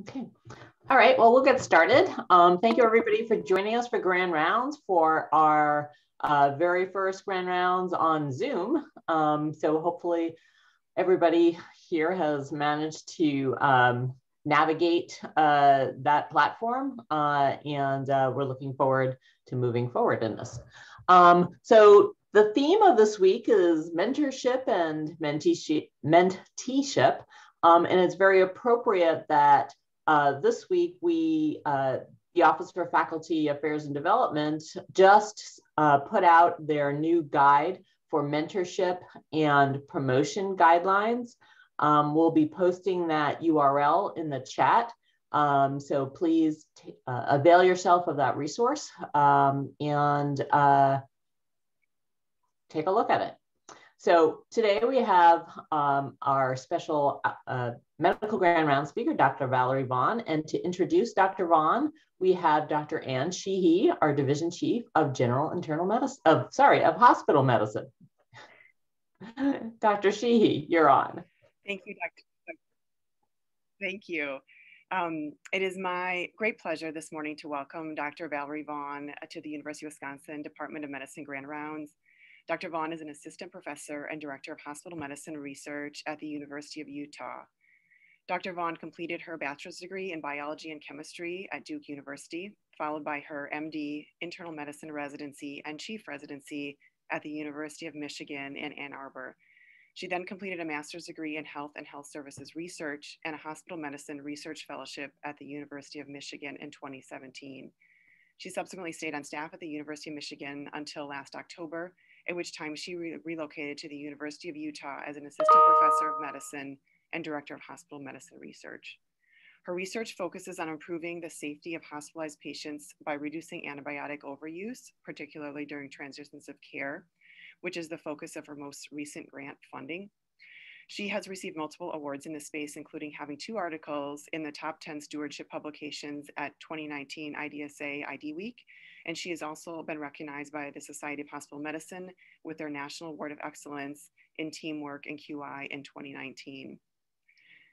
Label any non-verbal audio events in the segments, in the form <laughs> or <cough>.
Okay. All right, well, we'll get started. Um, thank you everybody for joining us for Grand Rounds for our uh, very first Grand Rounds on Zoom. Um, so hopefully everybody here has managed to um, navigate uh, that platform uh, and uh, we're looking forward to moving forward in this. Um, so the theme of this week is mentorship and menteeship, menteeship um, and it's very appropriate that uh, this week, we, uh, the Office for Faculty Affairs and Development just uh, put out their new guide for mentorship and promotion guidelines. Um, we'll be posting that URL in the chat. Um, so please uh, avail yourself of that resource um, and uh, take a look at it. So today we have um, our special uh, uh, medical grand round speaker, Dr. Valerie Vaughn. And to introduce Dr. Vaughn, we have Dr. Ann Sheehy, our division chief of general internal medicine, of sorry, of hospital medicine. <laughs> Dr. Sheehy, you're on. Thank you, Dr. Thank you. Um, it is my great pleasure this morning to welcome Dr. Valerie Vaughn to the University of Wisconsin Department of Medicine Grand Rounds. Dr. Vaughn is an assistant professor and director of hospital medicine research at the University of Utah. Dr. Vaughn completed her bachelor's degree in biology and chemistry at Duke University, followed by her MD internal medicine residency and chief residency at the University of Michigan in Ann Arbor. She then completed a master's degree in health and health services research and a hospital medicine research fellowship at the University of Michigan in 2017. She subsequently stayed on staff at the University of Michigan until last October at which time she re relocated to the University of Utah as an assistant professor of medicine and director of hospital medicine research. Her research focuses on improving the safety of hospitalized patients by reducing antibiotic overuse, particularly during transitions of care, which is the focus of her most recent grant funding. She has received multiple awards in this space, including having two articles in the top 10 stewardship publications at 2019 IDSA IDWeek and she has also been recognized by the Society of Hospital Medicine with their National Award of Excellence in Teamwork and QI in 2019.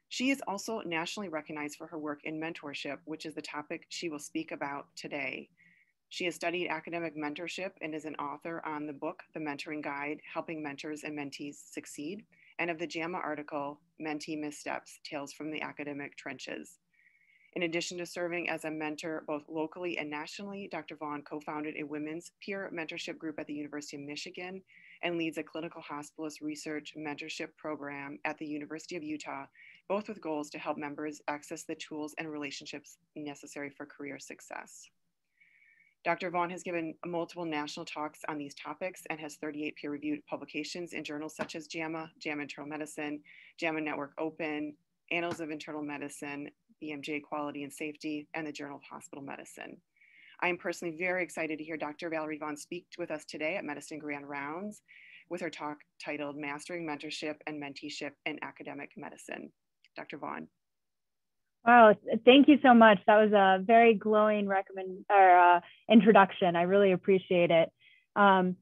She is also nationally recognized for her work in mentorship, which is the topic she will speak about today. She has studied academic mentorship and is an author on the book, The Mentoring Guide, Helping Mentors and Mentees Succeed, and of the JAMA article, Mentee Missteps, Tales from the Academic Trenches. In addition to serving as a mentor both locally and nationally, Dr. Vaughn co-founded a women's peer mentorship group at the University of Michigan and leads a clinical hospitalist research mentorship program at the University of Utah, both with goals to help members access the tools and relationships necessary for career success. Dr. Vaughn has given multiple national talks on these topics and has 38 peer-reviewed publications in journals such as JAMA, JAMA Internal Medicine, JAMA Network Open, Annals of Internal Medicine, BMJ Quality and Safety, and the Journal of Hospital Medicine. I am personally very excited to hear Dr. Valerie Vaughn speak with us today at Medicine Grand Rounds with her talk titled Mastering Mentorship and Menteeship in Academic Medicine. Dr. Vaughn. Wow, thank you so much. That was a very glowing recommend or uh, introduction. I really appreciate it. Um,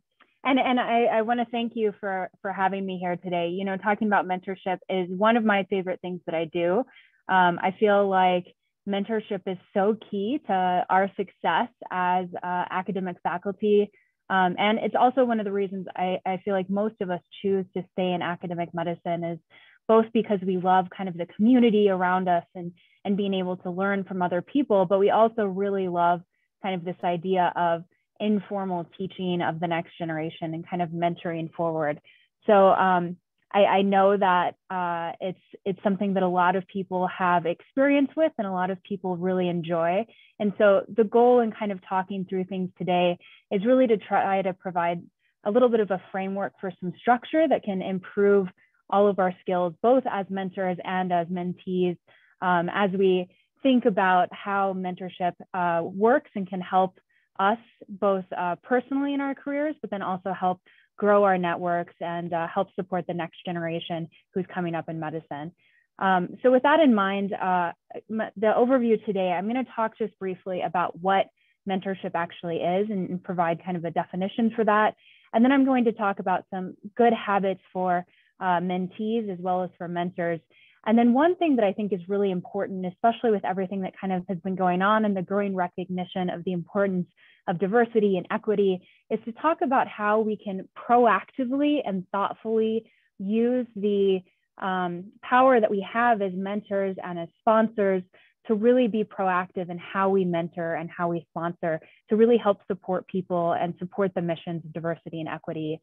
and and I, I want to thank you for for having me here today. You know, talking about mentorship is one of my favorite things that I do. Um, I feel like mentorship is so key to our success as uh, academic faculty. Um, and it's also one of the reasons I, I feel like most of us choose to stay in academic medicine is both because we love kind of the community around us and, and being able to learn from other people, but we also really love kind of this idea of informal teaching of the next generation and kind of mentoring forward. So um, I, I know that uh, it's it's something that a lot of people have experience with and a lot of people really enjoy. And so the goal in kind of talking through things today is really to try to provide a little bit of a framework for some structure that can improve all of our skills, both as mentors and as mentees, um, as we think about how mentorship uh, works and can help us both uh, personally in our careers, but then also help grow our networks and uh, help support the next generation who's coming up in medicine. Um, so with that in mind, uh, the overview today, I'm going to talk just briefly about what mentorship actually is and, and, provide kind of a definition for that. And then I'm going to talk about some good habits for uh, mentees as well as for mentors And then one thing that I think is really important, especially with everything that kind of has been going on and the growing recognition of the importance of diversity and equity, is to talk about how we can proactively and thoughtfully use the um, power that we have as mentors and as sponsors to really be proactive in how we mentor and how we sponsor to really help support people and support the missions of diversity and equity.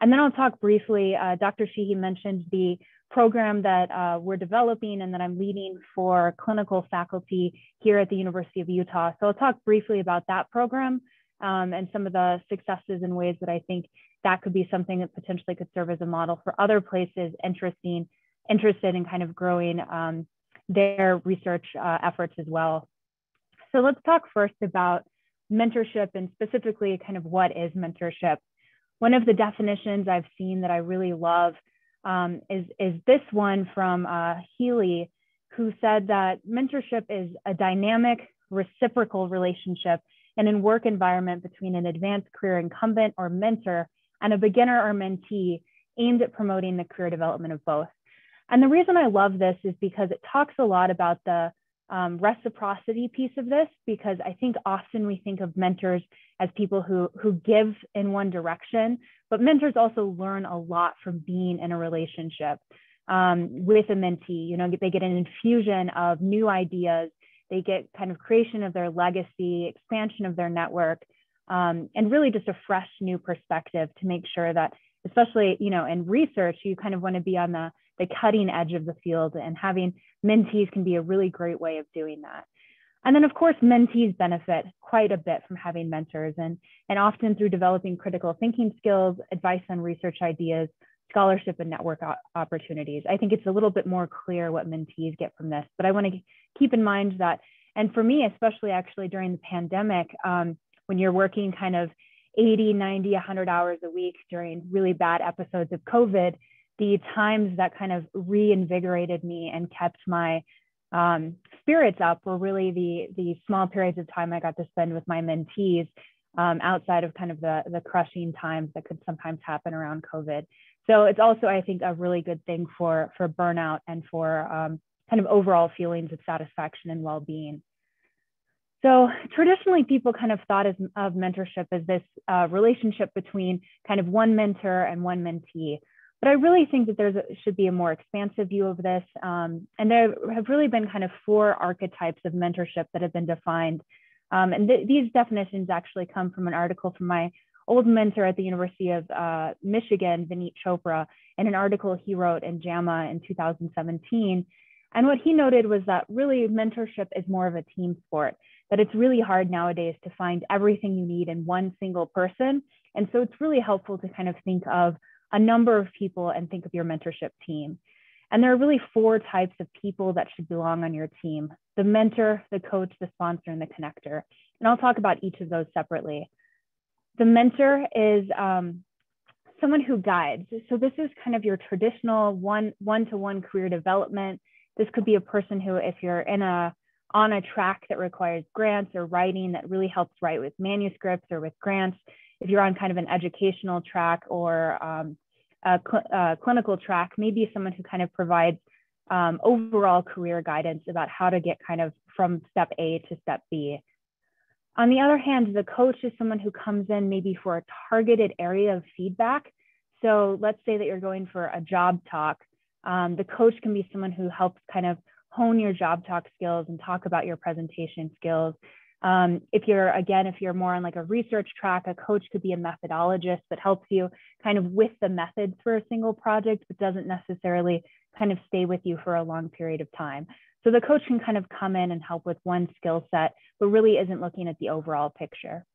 And then I'll talk briefly, uh, Dr. Sheehy mentioned the program that uh, we're developing and that I'm leading for clinical faculty here at the University of Utah. So I'll talk briefly about that program um, and some of the successes and ways that I think that could be something that potentially could serve as a model for other places interesting, interested in kind of growing um, their research uh, efforts as well. So let's talk first about mentorship and specifically kind of what is mentorship. One of the definitions I've seen that I really love um, is, is this one from uh, Healy, who said that mentorship is a dynamic, reciprocal relationship and in work environment between an advanced career incumbent or mentor and a beginner or mentee aimed at promoting the career development of both. And the reason I love this is because it talks a lot about the um, reciprocity piece of this, because I think often we think of mentors as people who, who give in one direction, but mentors also learn a lot from being in a relationship um, with a mentee. You know, they get an infusion of new ideas, they get kind of creation of their legacy, expansion of their network, um, and really just a fresh new perspective to make sure that, especially, you know, in research, you kind of want to be on the the cutting edge of the field and having mentees can be a really great way of doing that. And then of course, mentees benefit quite a bit from having mentors and, and often through developing critical thinking skills, advice on research ideas, scholarship and network opportunities. I think it's a little bit more clear what mentees get from this, but I wanna keep in mind that, and for me, especially actually during the pandemic, um, when you're working kind of 80, 90, 100 hours a week during really bad episodes of COVID, the times that kind of reinvigorated me and kept my um, spirits up were really the the small periods of time I got to spend with my mentees um, outside of kind of the the crushing times that could sometimes happen around COVID. So it's also I think a really good thing for for burnout and for um, kind of overall feelings of satisfaction and well-being. So traditionally, people kind of thought of, of mentorship as this uh, relationship between kind of one mentor and one mentee. But I really think that there should be a more expansive view of this. Um, and there have really been kind of four archetypes of mentorship that have been defined. Um, and th these definitions actually come from an article from my old mentor at the University of uh, Michigan, Vineet Chopra, in an article he wrote in JAMA in 2017. And what he noted was that really mentorship is more of a team sport, that it's really hard nowadays to find everything you need in one single person. And so it's really helpful to kind of think of a number of people and think of your mentorship team. And there are really four types of people that should belong on your team the mentor, the coach, the sponsor, and the connector. And I'll talk about each of those separately. The mentor is um, someone who guides. So this is kind of your traditional one one to one career development. This could be a person who, if you're in a on a track that requires grants or writing that really helps write with manuscripts or with grants, if you're on kind of an educational track or um, a cl uh, clinical track, maybe someone who kind of provides um, overall career guidance about how to get kind of from step A to step B. On the other hand, the coach is someone who comes in maybe for a targeted area of feedback. So let's say that you're going for a job talk. Um, the coach can be someone who helps kind of hone your job talk skills and talk about your presentation skills. Um, if you're, again, if you're more on like a research track, a coach could be a methodologist that helps you kind of with the methods for a single project, but doesn't necessarily kind of stay with you for a long period of time. So the coach can kind of come in and help with one skill set, but really isn't looking at the overall picture.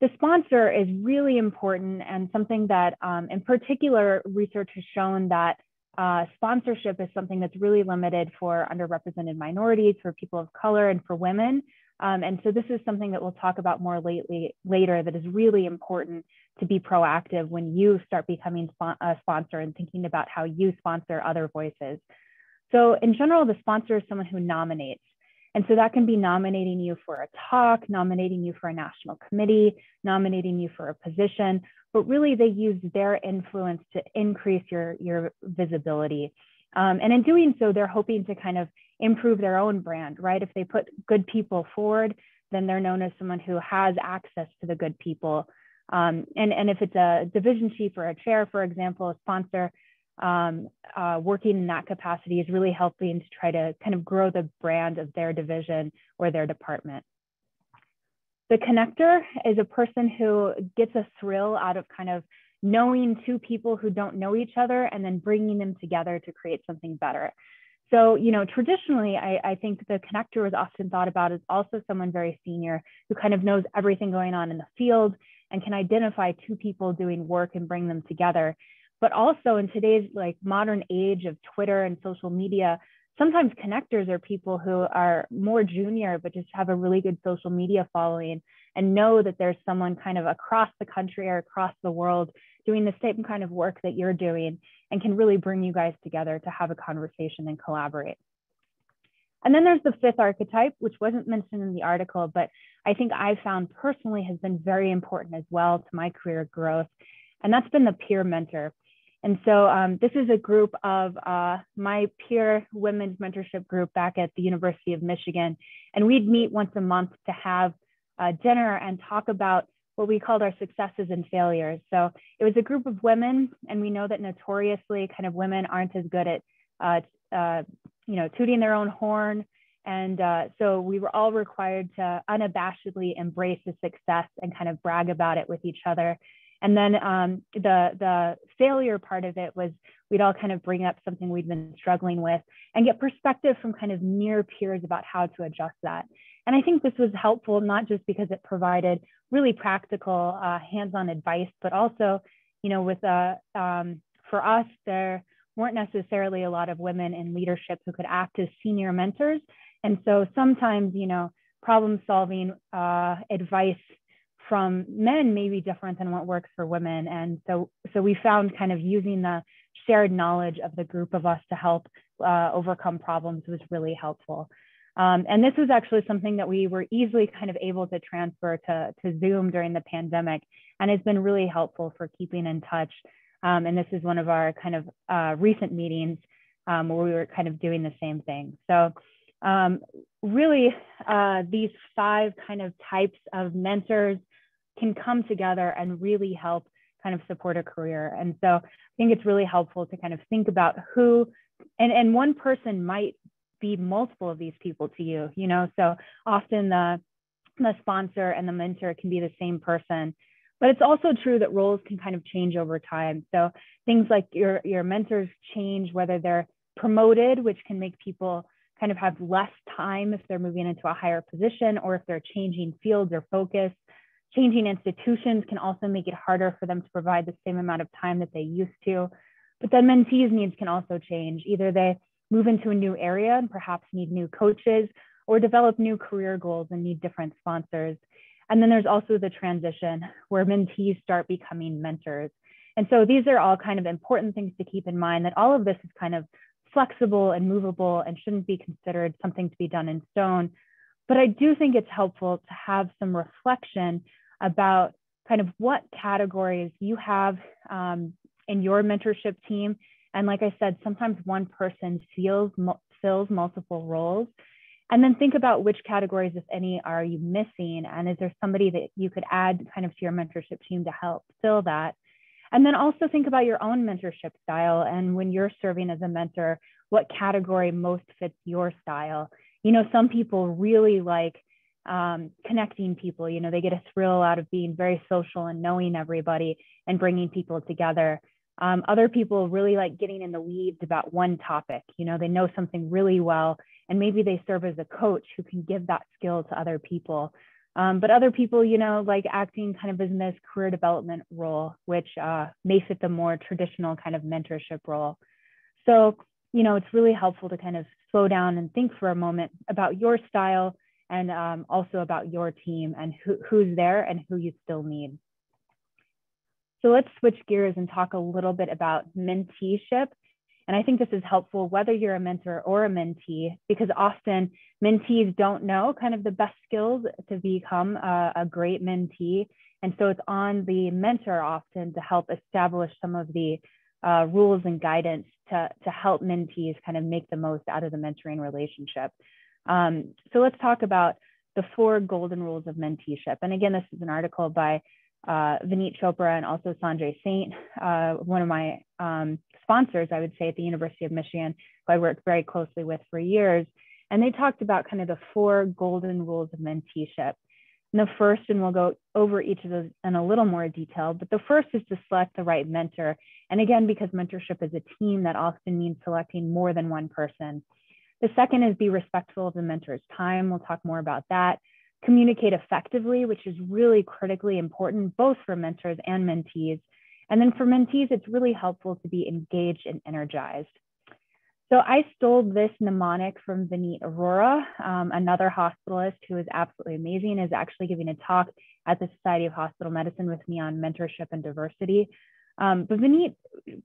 The sponsor is really important and something that um, in particular research has shown that uh, sponsorship is something that's really limited for underrepresented minorities, for people of color, and for women. Um, and so this is something that we'll talk about more lately later that is really important to be proactive when you start becoming a sponsor and thinking about how you sponsor other voices. So in general, the sponsor is someone who nominates. And so that can be nominating you for a talk, nominating you for a national committee, nominating you for a position, but really they use their influence to increase your, your visibility. Um, and in doing so, they're hoping to kind of improve their own brand, right? If they put good people forward, then they're known as someone who has access to the good people. Um, and, and if it's a division chief or a chair, for example, a sponsor, um, uh, working in that capacity is really helping to try to kind of grow the brand of their division or their department. The connector is a person who gets a thrill out of kind of knowing two people who don't know each other and then bringing them together to create something better. So, you know, traditionally, I, I think the connector was often thought about as also someone very senior who kind of knows everything going on in the field and can identify two people doing work and bring them together. But also in today's like modern age of Twitter and social media, sometimes connectors are people who are more junior, but just have a really good social media following and know that there's someone kind of across the country or across the world doing the same kind of work that you're doing and can really bring you guys together to have a conversation and collaborate. And then there's the fifth archetype, which wasn't mentioned in the article, but I think I found personally has been very important as well to my career growth. And that's been the peer mentor. And so um, this is a group of uh, my peer women's mentorship group back at the University of Michigan. And we'd meet once a month to have uh, dinner and talk about what we called our successes and failures. So it was a group of women, and we know that notoriously, kind of women aren't as good at, uh, uh, you know, tooting their own horn. And uh, so we were all required to unabashedly embrace the success and kind of brag about it with each other. And then um, the the failure part of it was we'd all kind of bring up something we'd been struggling with and get perspective from kind of near peers about how to adjust that. And I think this was helpful, not just because it provided really practical uh, hands-on advice, but also, you know, with uh, um, for us, there weren't necessarily a lot of women in leadership who could act as senior mentors. And so sometimes, you know, problem solving uh, advice from men may be different than what works for women. And so, so we found kind of using the shared knowledge of the group of us to help uh, overcome problems was really helpful. Um, and this was actually something that we were easily kind of able to transfer to, to Zoom during the pandemic and has been really helpful for keeping in touch. Um, and this is one of our kind of uh, recent meetings um, where we were kind of doing the same thing. So um, really uh, these five kind of types of mentors can come together and really help kind of support a career. And so I think it's really helpful to kind of think about who, and, and one person might be multiple of these people to you, you know, so often the, the sponsor and the mentor can be the same person. But it's also true that roles can kind of change over time. So things like your, your mentors change, whether they're promoted, which can make people kind of have less time if they're moving into a higher position or if they're changing fields or focus. Changing institutions can also make it harder for them to provide the same amount of time that they used to. But then mentees' needs can also change. Either they move into a new area and perhaps need new coaches or develop new career goals and need different sponsors. And then there's also the transition where mentees start becoming mentors. And so these are all kind of important things to keep in mind that all of this is kind of flexible and movable and shouldn't be considered something to be done in stone. But I do think it's helpful to have some reflection about kind of what categories you have um, in your mentorship team and like I said, sometimes one person feels, fills multiple roles. And then think about which categories, if any, are you missing? And is there somebody that you could add kind of to your mentorship team to help fill that? And then also think about your own mentorship style. And when you're serving as a mentor, what category most fits your style? You know, some people really like um, connecting people. You know, they get a thrill out of being very social and knowing everybody and bringing people together. Um, other people really like getting in the weeds about one topic. You know, they know something really well, and maybe they serve as a coach who can give that skill to other people. Um, but other people, you know, like acting kind of in this career development role, which uh, may fit the more traditional kind of mentorship role. So, you know, it's really helpful to kind of slow down and think for a moment about your style and um, also about your team and who, who's there and who you still need. So let's switch gears and talk a little bit about menteeship. And I think this is helpful whether you're a mentor or a mentee, because often mentees don't know kind of the best skills to become a, a great mentee. And so it's on the mentor often to help establish some of the uh, rules and guidance to, to help mentees kind of make the most out of the mentoring relationship. Um, so let's talk about the four golden rules of menteeship. And again, this is an article by uh, Vineet Chopra and also Sanjay Saint, uh, one of my um, sponsors, I would say, at the University of Michigan, who I worked very closely with for years. And they talked about kind of the four golden rules of menteeship. And the first, and we'll go over each of those in a little more detail, but the first is to select the right mentor. And again, because mentorship is a team, that often means selecting more than one person. The second is be respectful of the mentor's time. We'll talk more about that. Communicate effectively, which is really critically important, both for mentors and mentees. And then for mentees, it's really helpful to be engaged and energized. So I stole this mnemonic from Vineet Arora, um, another hospitalist who is absolutely amazing, is actually giving a talk at the Society of Hospital Medicine with me on mentorship and diversity. Um, but Vineet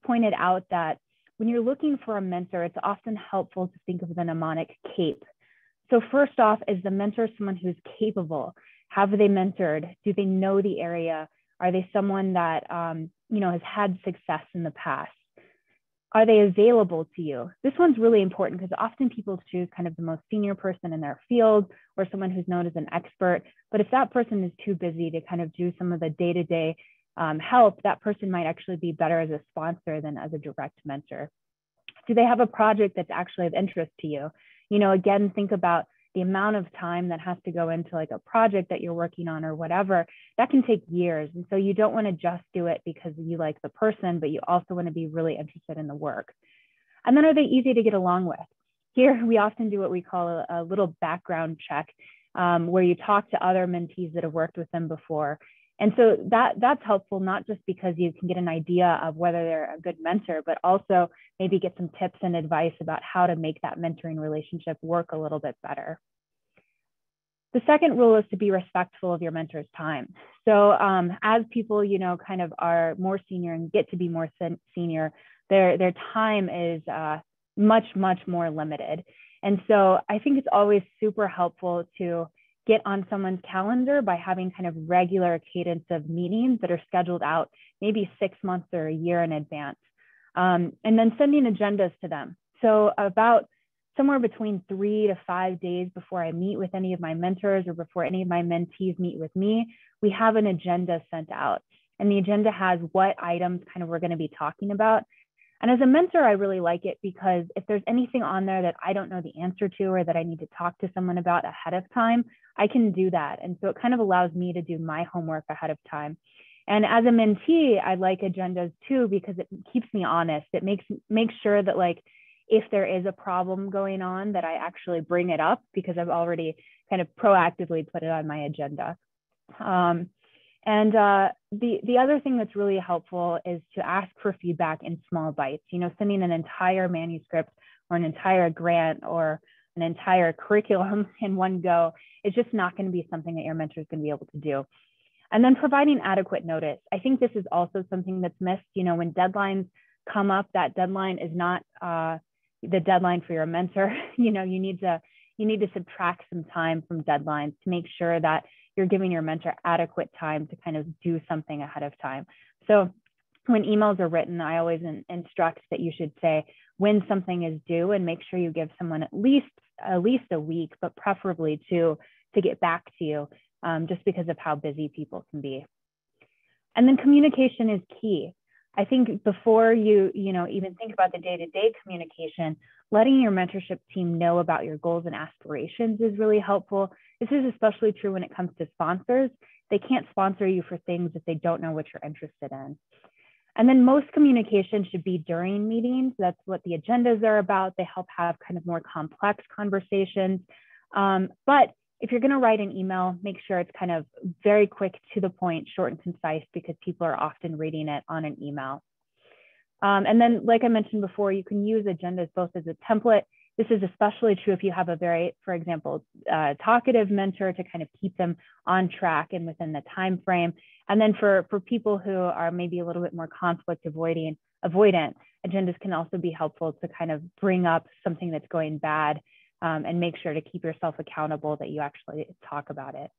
pointed out that when you're looking for a mentor, it's often helpful to think of the mnemonic CAPE. So first off, is the mentor someone who's capable? Have they mentored? Do they know the area? Are they someone that um, you know has had success in the past? are they available to you? This one's really important because often people choose kind of the most senior person in their field or someone who's known as an expert. But if that person is too busy to kind of do some of the day to day help, that person might actually be better as a sponsor than as a direct mentor. Do they have a project that's actually of interest to you? You know, again, think about the amount of time that has to go into like a project that you're working on or whatever, that can take years. And so you don't want to just do it because you like the person, but you also want to be really interested in the work. And then are they easy to get along with? Here, we often do what we call a, a little background check, um, where you talk to other mentees that have worked with them before and so that that's helpful not just because you can get an idea of whether they're a good mentor but also maybe get some tips and advice about how to make that mentoring relationship work a little bit better. The second rule is to be respectful of your mentor's time. So um, as people you know kind of are more senior and get to be more senior their their time is uh, much much more limited. And so i think it's always super helpful to get on someone's calendar by having kind of regular cadence of meetings that are scheduled out maybe six months or a year in advance. Um, and then sending agendas to them. So about somewhere between three to five days before I meet with any of my mentors or before any of my mentees meet with me, we have an agenda sent out. And the agenda has what items kind of we're going to be talking about and as a mentor, I really like it because if there's anything on there that I don't know the answer to or that I need to talk to someone about ahead of time, I can do that. And so it kind of allows me to do my homework ahead of time. And as a mentee, I like agendas too because it keeps me honest. It makes makes sure that like if there is a problem going on that I actually bring it up because I've already kind of proactively put it on my agenda. Um, and uh, the, the other thing that's really helpful is to ask for feedback in small bites. You know, sending an entire manuscript or an entire grant or an entire curriculum <laughs> in one go is just not going to be something that your mentor is going to be able to do. And then providing adequate notice. I think this is also something that's missed. You know, when deadlines come up, that deadline is not uh, the deadline for your mentor. <laughs> you know, you need to you need to subtract some time from deadlines to make sure that you're giving your mentor adequate time to kind of do something ahead of time. So when emails are written, I always in, instruct that you should say when something is due and make sure you give someone at least at least a week, but preferably two to get back to you, um, just because of how busy people can be. And then communication is key. I think before you, you know, even think about the day-to-day communication, letting your mentorship team know about your goals and aspirations is really helpful. This is especially true when it comes to sponsors. They can't sponsor you for things if they don't know what you're interested in. And then most communication should be during meetings. That's what the agendas are about. They help have kind of more complex conversations. Um, but if you're going to write an email, make sure it's kind of very quick to the point, short and concise, because people are often reading it on an email. Um, and then, like I mentioned before, you can use agendas both as a template. This is especially true if you have a very, for example, uh, talkative mentor to kind of keep them on track and within the time frame. And then for, for people who are maybe a little bit more conflict avoiding, avoidant, agendas can also be helpful to kind of bring up something that's going bad um, and make sure to keep yourself accountable that you actually talk about it.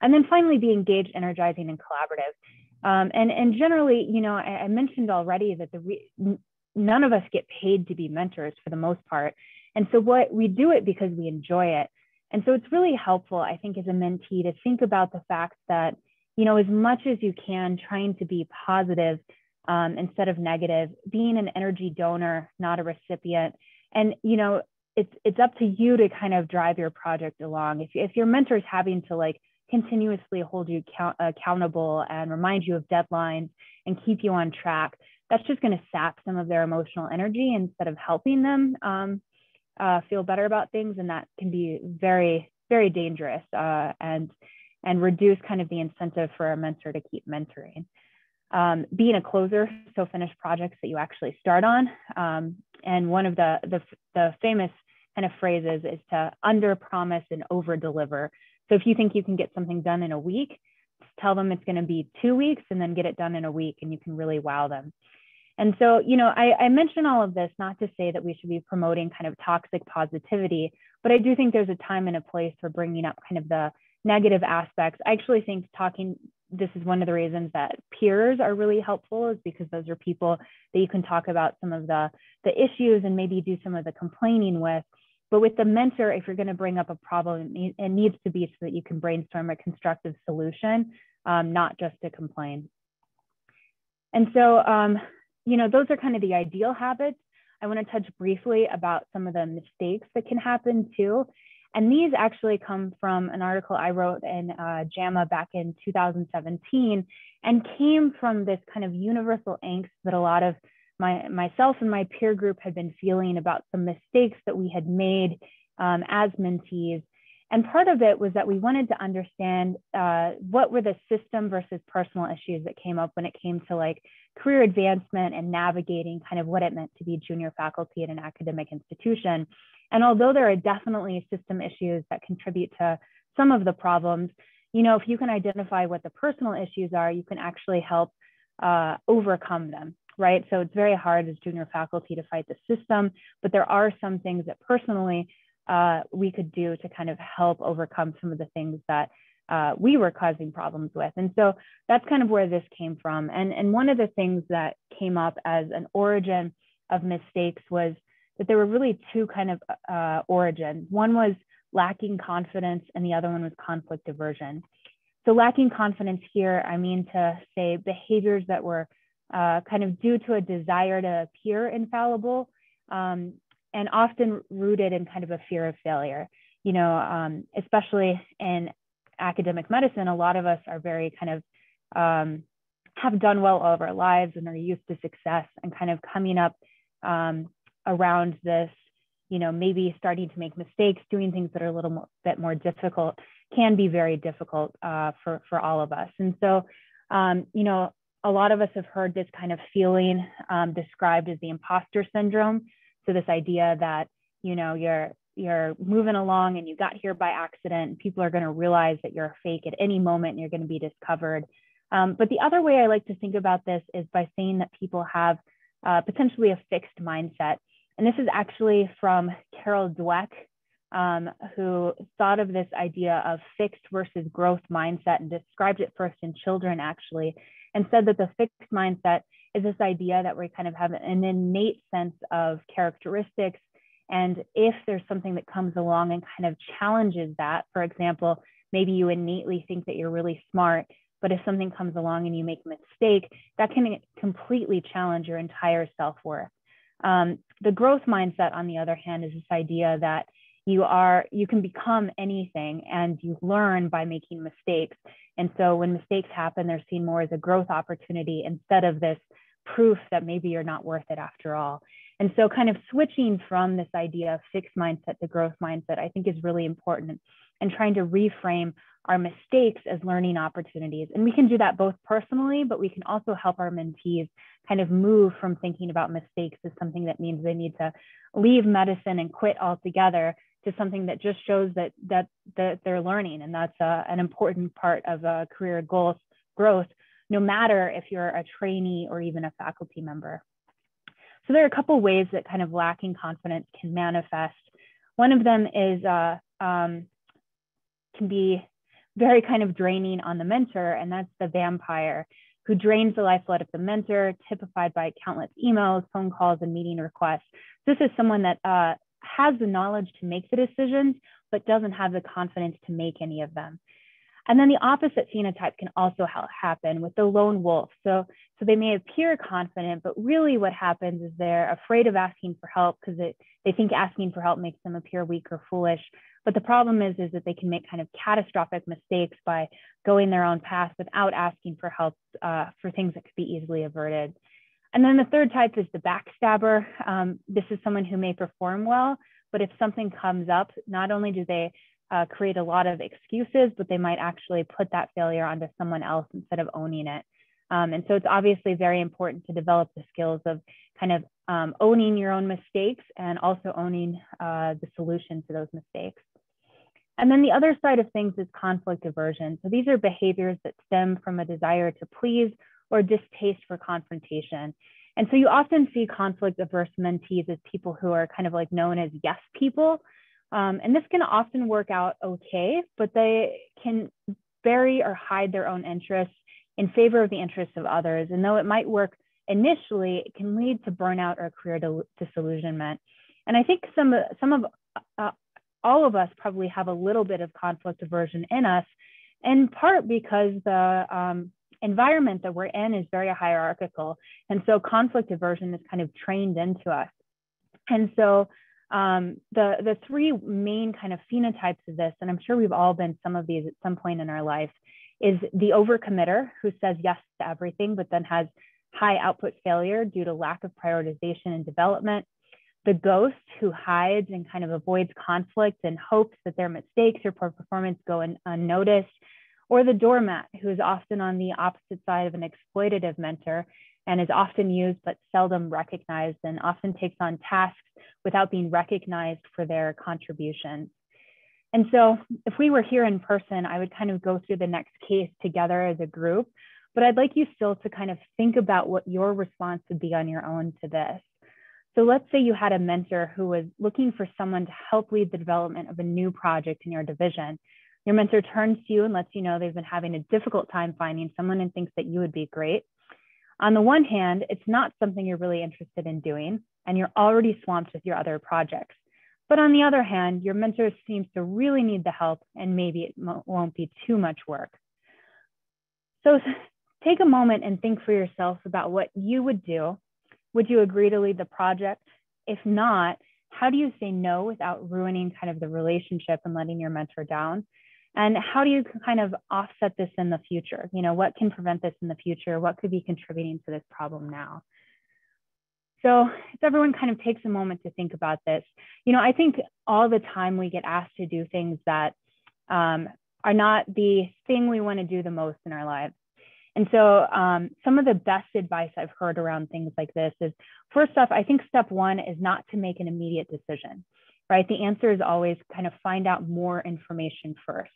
And then finally, be engaged, energizing, and collaborative. Um, and, and generally, you know, I, I mentioned already that the none of us get paid to be mentors for the most part. And so what we do it because we enjoy it. And so it's really helpful, I think, as a mentee to think about the fact that, you know, as much as you can, trying to be positive um, instead of negative, being an energy donor, not a recipient. And, you know, it's it's up to you to kind of drive your project along. If, if your mentor is having to like continuously hold you count, accountable and remind you of deadlines and keep you on track, that's just going to sap some of their emotional energy instead of helping them um, uh, feel better about things, and that can be very very dangerous uh, and and reduce kind of the incentive for a mentor to keep mentoring. Um, being a closer, so finish projects that you actually start on. Um, and one of the, the, the famous kind of phrases is to under promise and over deliver. So if you think you can get something done in a week, tell them it's going to be two weeks and then get it done in a week and you can really wow them. And so, you know, I, I mention all of this not to say that we should be promoting kind of toxic positivity, but I do think there's a time and a place for bringing up kind of the negative aspects. I actually think talking, this is one of the reasons that peers are really helpful is because those are people that you can talk about some of the, the issues and maybe do some of the complaining with. But with the mentor, if you're going to bring up a problem, it needs to be so that you can brainstorm a constructive solution, um, not just to complain. And so um, you know, those are kind of the ideal habits. I want to touch briefly about some of the mistakes that can happen too. And these actually come from an article I wrote in uh, JAMA back in 2017 and came from this kind of universal angst that a lot of my, myself and my peer group had been feeling about some mistakes that we had made um, as mentees and part of it was that we wanted to understand uh, what were the system versus personal issues that came up when it came to like career advancement and navigating kind of what it meant to be junior faculty at an academic institution. And although there are definitely system issues that contribute to some of the problems, you know, if you can identify what the personal issues are, you can actually help uh, overcome them, right? So it's very hard as junior faculty to fight the system, but there are some things that personally uh, we could do to kind of help overcome some of the things that uh, we were causing problems with. And so that's kind of where this came from. And, and one of the things that came up as an origin of mistakes was that there were really two kind of uh, origins. One was lacking confidence, and the other one was conflict aversion. So, lacking confidence here, I mean to say behaviors that were uh, kind of due to a desire to appear infallible um, and often rooted in kind of a fear of failure. You know, um, especially in academic medicine, a lot of us are very kind of um, have done well all of our lives and are used to success and kind of coming up um, around this, you know, maybe starting to make mistakes, doing things that are a little more, bit more difficult can be very difficult uh, for, for all of us. And so, um, you know, a lot of us have heard this kind of feeling um, described as the imposter syndrome. So this idea that, you know, you're you're moving along and you got here by accident, people are going to realize that you're a fake at any moment and you're going to be discovered. Um, but the other way I like to think about this is by saying that people have uh, potentially a fixed mindset. And this is actually from Carol Dweck, um, who thought of this idea of fixed versus growth mindset and described it first in children, actually, and said that the fixed mindset is this idea that we kind of have an innate sense of characteristics. And if there's something that comes along and kind of challenges that, for example, maybe you innately think that you're really smart, but if something comes along and you make a mistake, that can completely challenge your entire self worth. Um, the growth mindset, on the other hand, is this idea that you are you can become anything and you learn by making mistakes and so when mistakes happen they're seen more as a growth opportunity instead of this proof that maybe you're not worth it after all and so kind of switching from this idea of fixed mindset to growth mindset i think is really important and trying to reframe our mistakes as learning opportunities. And we can do that both personally, but we can also help our mentees kind of move from thinking about mistakes as something that means they need to leave medicine and quit altogether to something that just shows that that that they're learning, and that's uh, an important part of a career goals growth, no matter if you're a trainee or even a faculty member. So there are a couple ways that kind of lacking confidence can manifest. One of them is uh, um, can be very kind of draining on the mentor, and that's the vampire who drains the lifeblood of the mentor, typified by countless emails, phone calls, and meeting requests. This is someone that uh, has the knowledge to make the decisions, but doesn't have the confidence to make any of them. And then the opposite phenotype can also ha happen with the lone wolf. So, so they may appear confident, but really what happens is they're afraid of asking for help because they think asking for help makes them appear weak or foolish. But the problem is, is that they can make kind of catastrophic mistakes by going their own path without asking for help uh, for things that could be easily averted. And then the third type is the backstabber. Um, this is someone who may perform well, but if something comes up, not only do they uh, create a lot of excuses, but they might actually put that failure onto someone else instead of owning it. Um, and so it's obviously very important to develop the skills of kind of um, owning your own mistakes and also owning uh, the solution to those mistakes. And then the other side of things is conflict aversion. So these are behaviors that stem from a desire to please or distaste for confrontation. And so you often see conflict averse mentees as people who are kind of like known as yes people. Um, and this can often work out okay, but they can bury or hide their own interests in favor of the interests of others. And though it might work initially, it can lead to burnout or career disillusionment. And I think some, some of uh, all of us probably have a little bit of conflict aversion in us, in part because the um, environment that we're in is very hierarchical. And so conflict aversion is kind of trained into us. And so um, the, the three main kind of phenotypes of this, and I'm sure we've all been some of these at some point in our life, is the overcommitter who says yes to everything, but then has high output failure due to lack of prioritization and development. The ghost who hides and kind of avoids conflict and hopes that their mistakes or poor performance go un unnoticed. Or the doormat who is often on the opposite side of an exploitative mentor and is often used but seldom recognized and often takes on tasks without being recognized for their contributions. And so if we were here in person, I would kind of go through the next case together as a group, but I'd like you still to kind of think about what your response would be on your own to this. So let's say you had a mentor who was looking for someone to help lead the development of a new project in your division. Your mentor turns to you and lets you know they've been having a difficult time finding someone and thinks that you would be great. On the one hand, it's not something you're really interested in doing, and you're already swamped with your other projects. But on the other hand, your mentor seems to really need the help, and maybe it won't be too much work. So take a moment and think for yourself about what you would do. Would you agree to lead the project? If not, how do you say no without ruining kind of the relationship and letting your mentor down? And how do you kind of offset this in the future? You know, what can prevent this in the future? What could be contributing to this problem now? So if everyone kind of takes a moment to think about this, you know, I think all the time we get asked to do things that um, are not the thing we want to do the most in our lives. And so um, some of the best advice I've heard around things like this is first off, I think step one is not to make an immediate decision right? The answer is always kind of find out more information first.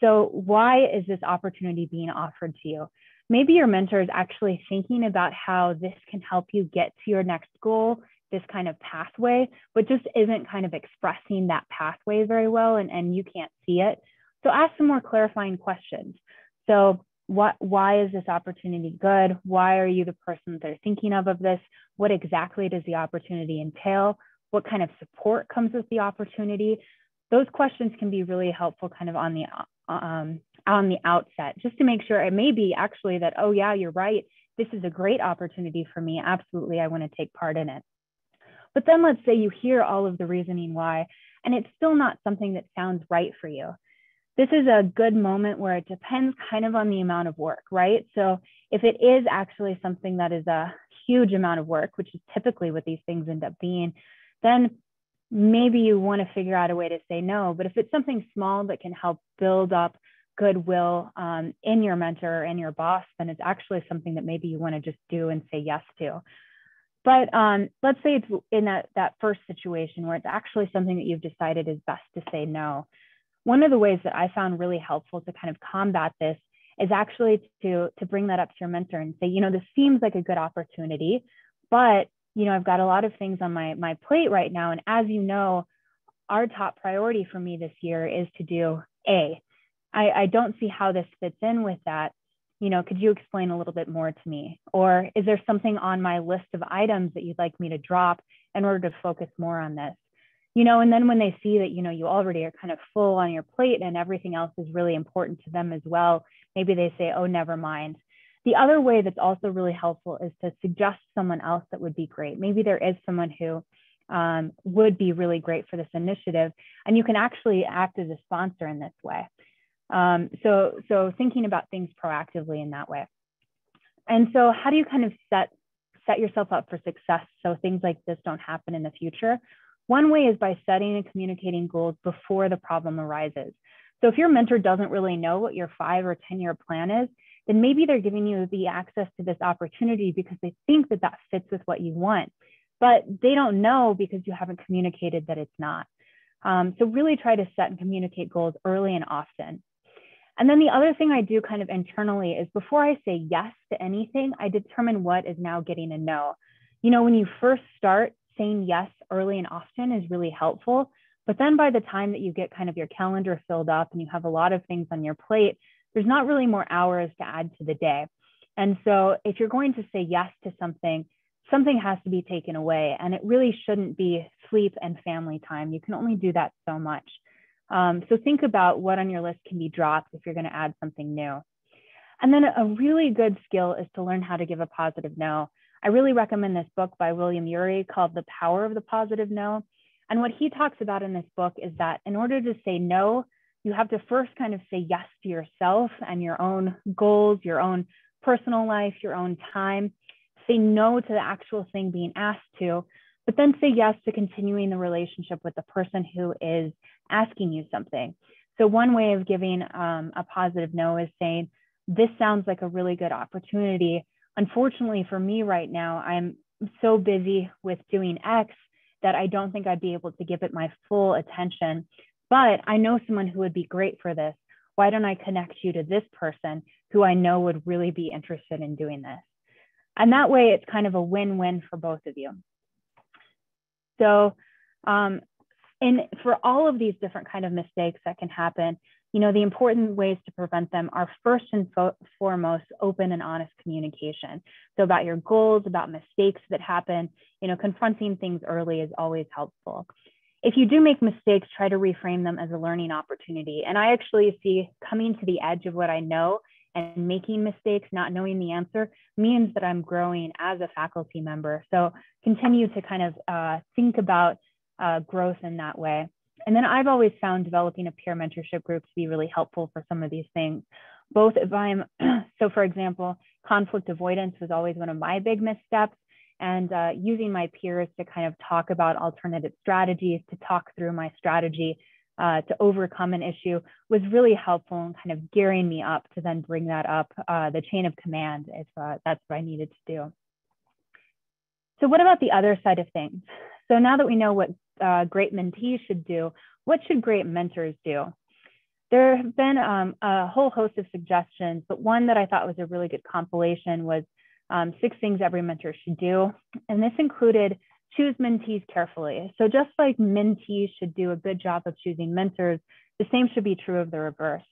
So, why is this opportunity being offered to you? Maybe your mentor is actually thinking about how this can help you get to your next goal, this kind of pathway, but just isn't kind of expressing that pathway very well and, and you can't see it. So, ask some more clarifying questions. So, what, why is this opportunity good? Why are you the person they're thinking of of this? What exactly does the opportunity entail? What kind of support comes with the opportunity. Those questions can be really helpful kind of on the um, on the outset just to make sure it may be actually that oh yeah you're right. This is a great opportunity for me. Absolutely i want to take part in it. But then let's say you hear all of the reasoning why and it's still not something that sounds right for you. This is a good moment where it depends kind of on the amount of work right? So if it is actually something that is a huge amount of work which is typically what these things end up being then maybe you want to figure out a way to say no. But if it's something small that can help build up goodwill um, in your mentor and your boss, then it's actually something that maybe you want to just do and say yes to. But um, let's say it's in that, that first situation where it's actually something that you've decided is best to say no. One of the ways that I found really helpful to kind of combat this is actually to, to bring that up to your mentor and say, you know, this seems like a good opportunity, but you know, I've got a lot of things on my my plate right now. And as you know, our top priority for me this year is to do A. I, I don't see how this fits in with that. You know, could you explain a little bit more to me? Or is there something on my list of items that you'd like me to drop in order to focus more on this? You know, and then when they see that, you know, you already are kind of full on your plate and everything else is really important to them as well, maybe they say, oh, never mind. The other way that's also really helpful is to suggest someone else that would be great. Maybe there is someone who um, would be really great for this initiative, and you can actually act as a sponsor in this way. Um, so, so thinking about things proactively in that way. And so, how do you kind of set set yourself up for success so things like this don't happen in the future? One way is by setting and communicating goals before the problem arises. So if your mentor doesn't really know what your five or 10 year plan is, then maybe they're giving you the access to this opportunity because they think that that fits with what you want, but they don't know because you haven't communicated that it's not. Um, so really try to set and communicate goals early and often. And then the other thing I do kind of internally is before I say yes to anything, I determine what is now getting a no. You know, when you first start, saying yes early and often is really helpful. But then by the time that you get kind of your calendar filled up and you have a lot of things on your plate, there's not really more hours to add to the day. And so if you're going to say yes to something, something has to be taken away. And it really shouldn't be sleep and family time. You can only do that so much. Um, so think about what on your list can be dropped if you're going to add something new. And then a really good skill is to learn how to give a positive no. I really recommend this book by William Ury called The Power of the Positive No. And what he talks about in this book is that in order to say no, you have to first kind of say yes to yourself and your own goals, your own personal life, your own time. Say no to the actual thing being asked to, but then say yes to continuing the relationship with the person who is asking you something. So, one way of giving um, a positive no is saying, This sounds like a really good opportunity. Unfortunately, for me right now, I'm so busy with doing X that I don't think I'd be able to give it my full attention but I know someone who would be great for this. Why don't I connect you to this person who I know would really be interested in doing this? And that way, it's kind of a win win for both of you. So, um, and for all of these different kind of mistakes that can happen, you know, the important ways to prevent them are first and fo foremost open and honest communication. So about your goals, about mistakes that happen, you know, confronting things early is always helpful if you do make mistakes, try to reframe them as a learning opportunity. And I actually see coming to the edge of what I know and making mistakes, not knowing the answer, means that I'm growing as a faculty member. So continue to kind of uh, think about uh, growth in that way. And then I've always found developing a peer mentorship group to be really helpful for some of these things. Both if I'm, <clears throat> so for example, conflict avoidance was always one of my big missteps and uh, using my peers to kind of talk about alternative strategies, to talk through my strategy uh, to overcome an issue was really helpful in kind of gearing me up to then bring that up uh, the chain of command if uh, that's what I needed to do. So what about the other side of things? So now that we know what uh, great mentees should do, what should great mentors do? There have been um, a whole host of suggestions, but one that I thought was a really good compilation was um, six things every mentor should do. And this included choose mentees carefully. So just like mentees should do a good job of choosing mentors, the same should be true of the reverse.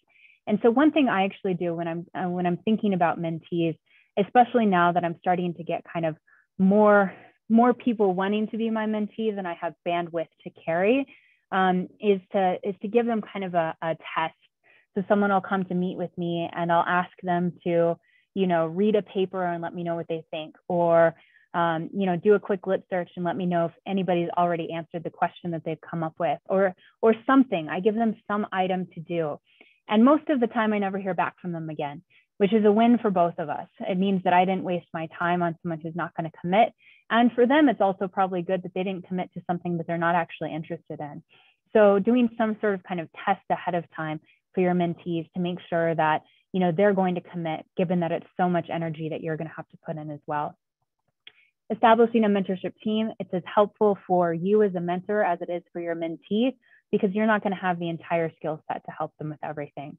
And so one thing I actually do when I'm uh, when I'm thinking about mentees, especially now that I'm starting to get kind of more more people wanting to be my mentee than I have bandwidth to carry, um, is to is to give them kind of a, a test. So someone will come to meet with me and I'll ask them to you know, read a paper and let me know what they think, or um, you know, do a quick lit search and let me know if anybody's already answered the question that they've come up with, or or something. I give them some item to do, and most of the time I never hear back from them again, which is a win for both of us. It means that I didn't waste my time on someone who's not going to commit, and for them, it's also probably good that they didn't commit to something that they're not actually interested in. So doing some sort of kind of test ahead of time for your mentees to make sure that you know, they're going to commit given that it's so much energy that you're going to have to put in as well. Establishing a mentorship team, it's as helpful for you as a mentor as it is for your mentee because you're not going to have the entire skill set to help them with everything.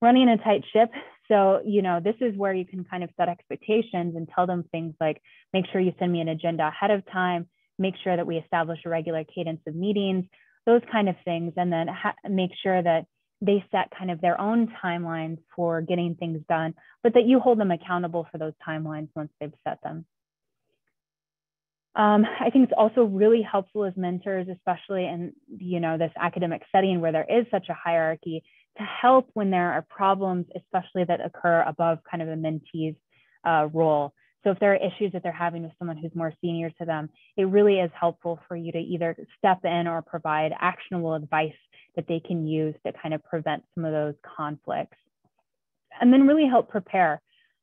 Running a tight ship. So, you know, this is where you can kind of set expectations and tell them things like make sure you send me an agenda ahead of time, make sure that we establish a regular cadence of meetings, those kind of things, and then make sure that they set kind of their own timelines for getting things done, but that you hold them accountable for those timelines once they've set them. Um, I think it's also really helpful as mentors, especially in you know this academic setting where there is such a hierarchy, to help when there are problems, especially that occur above kind of a mentee's uh, role. So if there are issues that they're having with someone who's more senior to them, it really is helpful for you to either step in or provide actionable advice that they can use to kind of prevent some of those conflicts. And then really help prepare.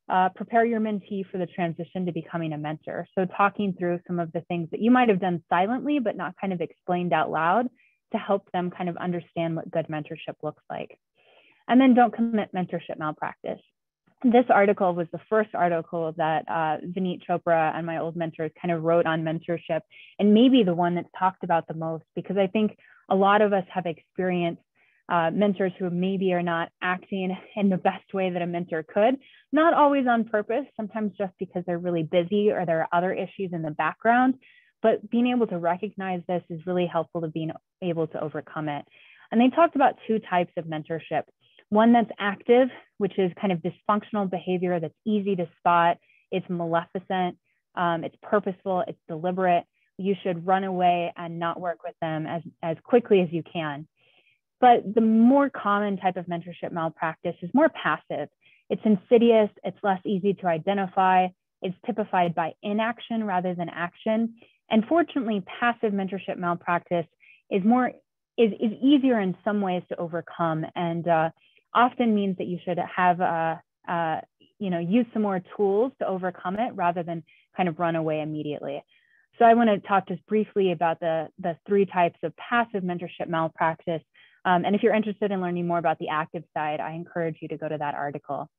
Uh, prepare your mentee for the transition to becoming a mentor. So talking through some of the things that you might have done silently, but not kind of explained out loud to help them kind of understand what good mentorship looks like. And then don't commit mentorship malpractice this article was the first article that uh, Vineet Chopra and my old mentors kind of wrote on mentorship, and maybe the one that's talked about the most because I think a lot of us have experienced uh, mentors who maybe are not acting in the best way that a mentor could, not always on purpose, sometimes just because they're really busy or there are other issues in the background. But being able to recognize this is really helpful to being able to overcome it. And they talked about two types of mentorship. One that's active, which is kind of dysfunctional behavior that's easy to spot. It's maleficent, um, it's purposeful, it's deliberate. You should run away and not work with them as, as quickly as you can. But the more common type of mentorship malpractice is more passive. It's insidious, it's less easy to identify, it's typified by inaction rather than action. And fortunately, passive mentorship malpractice is more is, is easier in some ways to overcome. And uh, often means that you should have, uh, uh, you know, use some more tools to overcome it rather than kind of run away immediately. So I want to talk just briefly about the, the three types of passive mentorship malpractice. Um, and if you're interested in learning more about the active side, I encourage you to go to that article.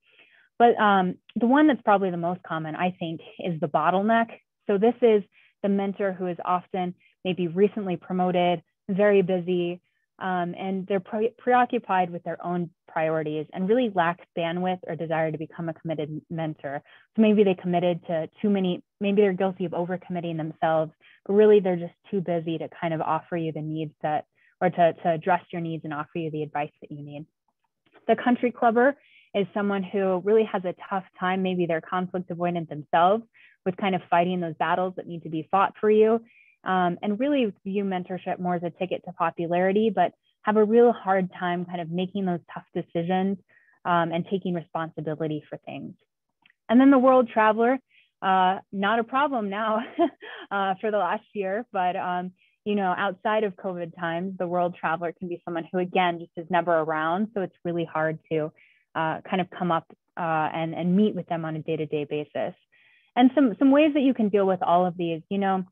But um, the one that's probably the most common, I think, is the bottleneck. So this is the mentor who is often maybe recently promoted, very busy, um, and they're pre preoccupied with their own priorities and really lack bandwidth or desire to become a committed mentor. So maybe they committed to too many, maybe they're guilty of overcommitting themselves, but really they're just too busy to kind of offer you the needs that, or to, to address your needs and offer you the advice that you need. The country clubber is someone who really has a tough time, maybe they're conflict avoidant themselves, with kind of fighting those battles that need to be fought for you um, and really view mentorship more as a ticket to popularity, but have a real hard time kind of making those tough decisions um, and taking responsibility for things. And then the world traveler, uh, not a problem now <laughs> uh, for the last year, but um, you know, outside of COVID times, the world traveler can be someone who, again, just is never around. So it's really hard to uh, kind of come up uh, and, and meet with them on a day to day basis. And some, some ways that you can deal with all of these, you know,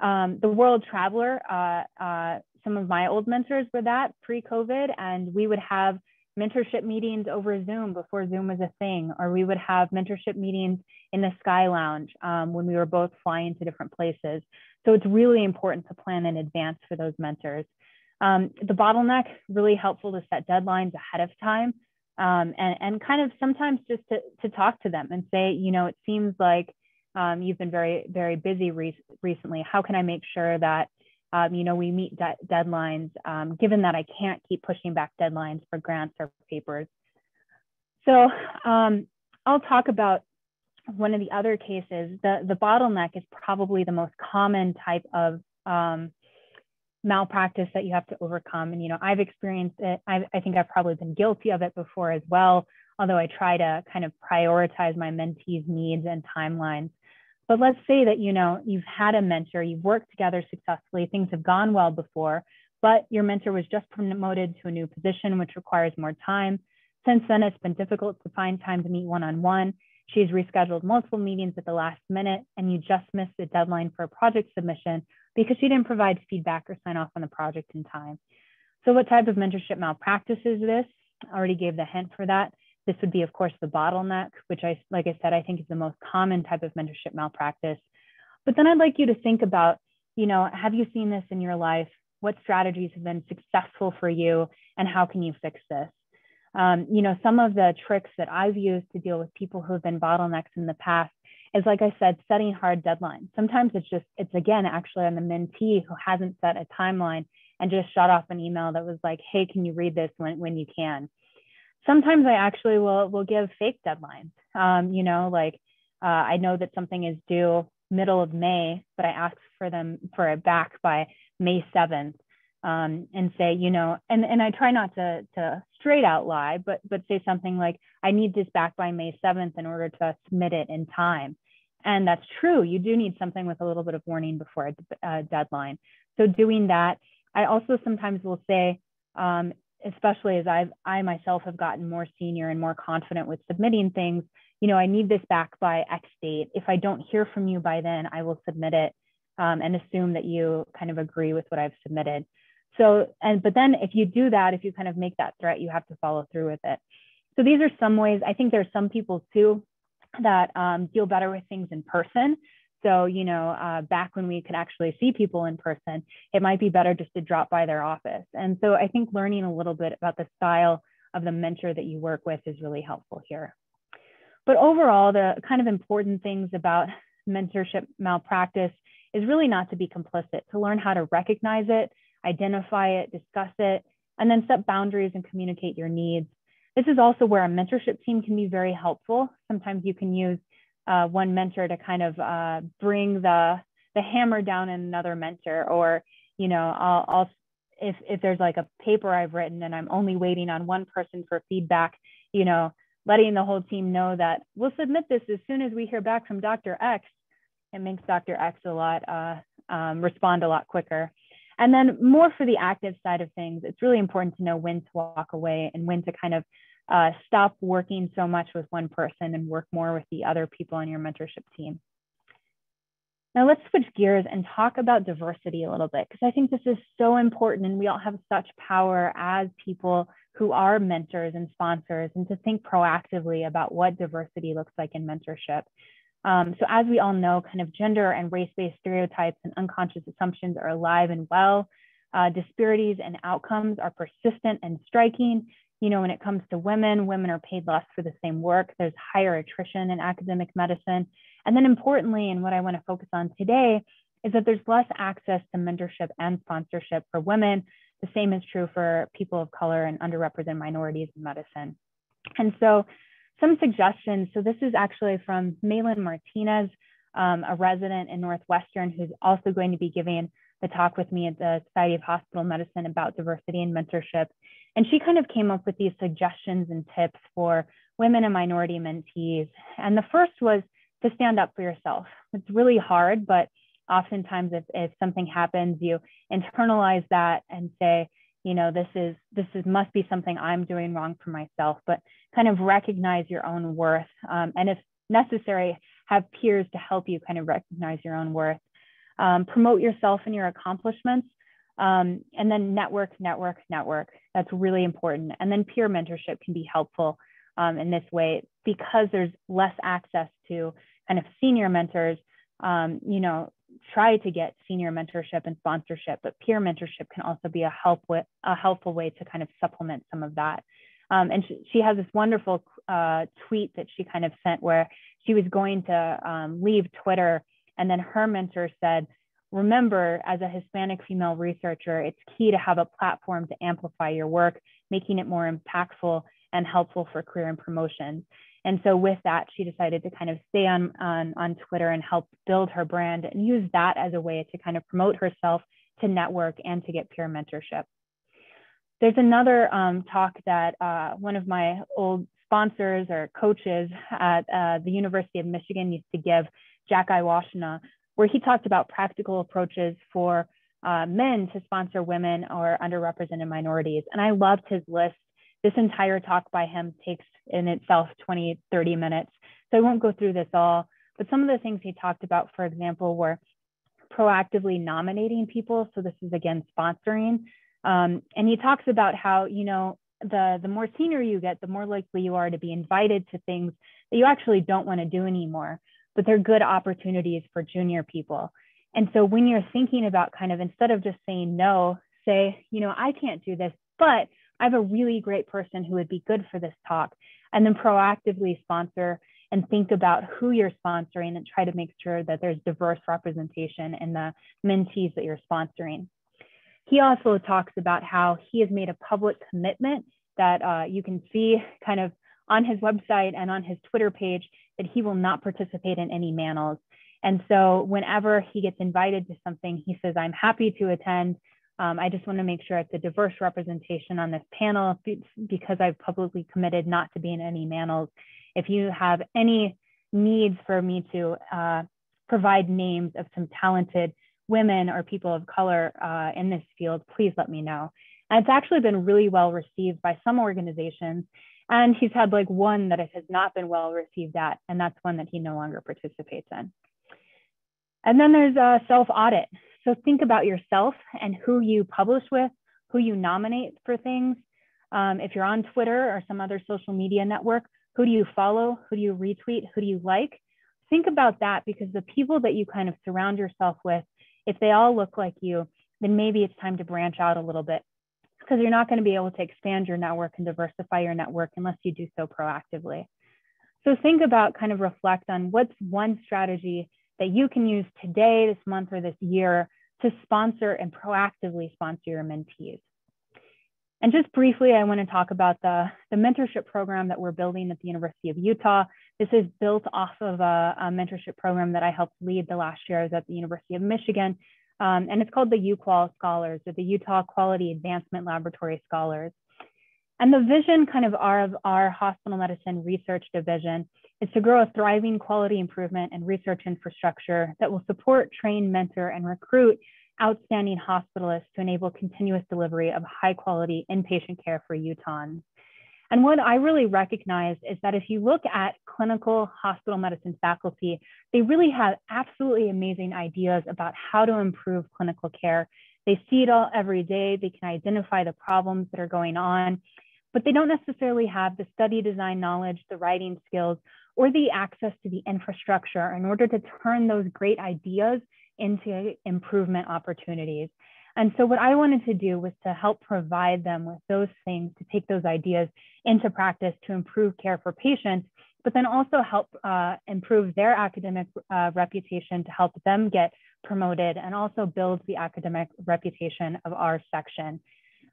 um, the world traveler, uh, uh, some of my old mentors were that pre-COVID, and we would have mentorship meetings over Zoom before Zoom was a thing, or we would have mentorship meetings in the Sky Lounge um, when we were both flying to different places. So it's really important to plan in advance for those mentors. Um, the bottleneck, really helpful to set deadlines ahead of time um, and, and kind of sometimes just to, to talk to them and say, you know, it seems like um, you've been very, very busy re recently. How can I make sure that, um, you know, we meet de deadlines, um, given that I can't keep pushing back deadlines for grants or papers? So um, I'll talk about one of the other cases. The, the bottleneck is probably the most common type of um, malpractice that you have to overcome. And, you know, I've experienced it. I, I think I've probably been guilty of it before as well, although I try to kind of prioritize my mentees' needs and timelines. But let's say that you know you've had a mentor, you've worked together successfully, things have gone well before, but your mentor was just promoted to a new position, which requires more time. Since then, it's been difficult to find time to meet one-on-one. She's rescheduled multiple meetings at the last minute, and you just missed the deadline for a project submission because she didn't provide feedback or sign off on the project in time. So what type of mentorship malpractice is this? I already gave the hint for that. This would be, of course, the bottleneck, which I, like I said, I think is the most common type of mentorship malpractice. But then I'd like you to think about, you know, have you seen this in your life? What strategies have been successful for you and how can you fix this? Um, you know, some of the tricks that I've used to deal with people who have been bottlenecks in the past is, like I said, setting hard deadlines. Sometimes it's just, it's again, actually on the mentee who hasn't set a timeline and just shot off an email that was like, hey, can you read this when, when you can? Sometimes I actually will, will give fake deadlines. Um, you know, like uh, I know that something is due middle of May, but I ask for them for it back by May 7th um, and say, you know, and, and I try not to, to straight out lie, but, but say something like, I need this back by May 7th in order to submit it in time. And that's true. You do need something with a little bit of warning before a, a deadline. So doing that, I also sometimes will say, um, especially as I've, I myself have gotten more senior and more confident with submitting things, you know, I need this back by X date. If I don't hear from you by then, I will submit it um, and assume that you kind of agree with what I've submitted. So, and but then if you do that, if you kind of make that threat, you have to follow through with it. So these are some ways. I think there's some people too that um, deal better with things in person. So, you know, uh, back when we could actually see people in person, it might be better just to drop by their office. And so I think learning a little bit about the style of the mentor that you work with is really helpful here. But overall, the kind of important things about mentorship malpractice is really not to be complicit, to learn how to recognize it, identify it, discuss it, and then set boundaries and communicate your needs. This is also where a mentorship team can be very helpful. Sometimes you can use uh, one mentor to kind of uh, bring the the hammer down in another mentor, or you know, I'll, I'll if if there's like a paper I've written and I'm only waiting on one person for feedback, you know, letting the whole team know that we'll submit this as soon as we hear back from Dr. X. It makes Dr. X a lot uh, um, respond a lot quicker. And then more for the active side of things, it's really important to know when to walk away and when to kind of uh, stop working so much with one person and work more with the other people on your mentorship team. Now let's switch gears and talk about diversity a little bit, because I think this is so important and we all have such power as people who are mentors and sponsors and to think proactively about what diversity looks like in mentorship. Um, so as we all know, kind of gender and race-based stereotypes and unconscious assumptions are alive and well. Uh, disparities and outcomes are persistent and striking. You know, when it comes to women, women are paid less for the same work. There's higher attrition in academic medicine. And then importantly, and what I want to focus on today, is that there's less access to mentorship and sponsorship for women. The same is true for people of color and underrepresented minorities in medicine. And so some suggestions. So this is actually from Malin Martinez, um, a resident in Northwestern who's also going to be giving the talk with me at the Society of Hospital Medicine about diversity and mentorship. And she kind of came up with these suggestions and tips for women and minority mentees. And the first was to stand up for yourself. It's really hard, but oftentimes if, if something happens, you internalize that and say, you know this is this is must be something i'm doing wrong for myself but kind of recognize your own worth um, and if necessary have peers to help you kind of recognize your own worth um, promote yourself and your accomplishments um, and then network network network. That's really important. And then peer mentorship can be helpful um, in this way. Because there's less access to kind of senior mentors um, you know try to get senior mentorship and sponsorship, but peer mentorship can also be a help with a helpful way to kind of supplement some of that. Um, and she, she, has this wonderful uh, tweet that she kind of sent where she was going to um, leave Twitter, and then her mentor said, "Remember, as a Hispanic female researcher, it's key to have a platform to amplify your work, making it more impactful and helpful for career and promotion." And so with that, she decided to kind of stay on, on, on Twitter and help build her brand and use that as a way to kind of promote herself, to network, and to get peer mentorship. There's another um, talk that uh, one of my old sponsors or coaches at uh, the University of Michigan used to give, Jack Iwashyna, where he talked about practical approaches for uh, men to sponsor women or underrepresented minorities. And I loved his list this entire talk by him takes in itself 20, 30 minutes. So I won't go through this all, but some of the things he talked about, for example, were proactively nominating people. So this is again sponsoring. Um, and he talks about how, you know, the, the more senior you get, the more likely you are to be invited to things that you actually don't want to do anymore, but they're good opportunities for junior people. And so when you're thinking about kind of instead of just saying no, say, you know, I can't do this, but I have a really great person who would be good for this talk. And then proactively sponsor and think about who you're sponsoring and try to make sure that there's diverse representation in the mentees that you're sponsoring. he also talks about how he has made a public commitment that uh, you can see kind of on his website and on his Twitter page that he will not participate in any manels. And so whenever he gets invited to something, he says, I'm happy to attend. Um, I just want to make sure it's a diverse representation on this panel because I've publicly committed not to be in any manels. If you have any needs for me to uh, provide names of some talented women or people of color uh, in this field, please let me know. And it's actually been really well received by some organizations. And he's had like one that it has not been well received at, and that's one that he no longer participates in. And then there's a self audit. So think about yourself and who you publish with, who you nominate for things. Um, if you're on Twitter or some other social media network, who do you follow? Who do you retweet? Who do you like? Think about that because the people that you kind of surround yourself with, if they all look like you, then maybe it's time to branch out a little bit because you're not going to be able to expand your network and diversify your network unless you do so proactively. So think about kind of reflect on what's one strategy that you can use today, this month, or this year to sponsor and proactively sponsor your mentees. And just briefly, I want to talk about the, the mentorship program that we're building at the University of Utah. This is built off of a, a mentorship program that I helped lead the last year I was at the University of Michigan. Um, and it's called the UQual Scholars, or the Utah Quality Advancement Laboratory Scholars. And the vision kind of our, of our hospital medicine research division is to grow a thriving quality improvement and research infrastructure that will support, train, mentor, and recruit outstanding hospitalists to enable continuous delivery of high quality inpatient care for Utahns. And what I really recognize is that if you look at clinical hospital medicine faculty, they really have absolutely amazing ideas about how to improve clinical care. They see it all every day, they can identify the problems that are going on, but they don't necessarily have the study design knowledge, the writing skills, or the access to the infrastructure in order to turn those great ideas into improvement opportunities. And so what I wanted to do was to help provide them with those things to take those ideas into practice to improve care for patients, but then also help uh, improve their academic uh, reputation to help them get promoted and also build the academic reputation of our section.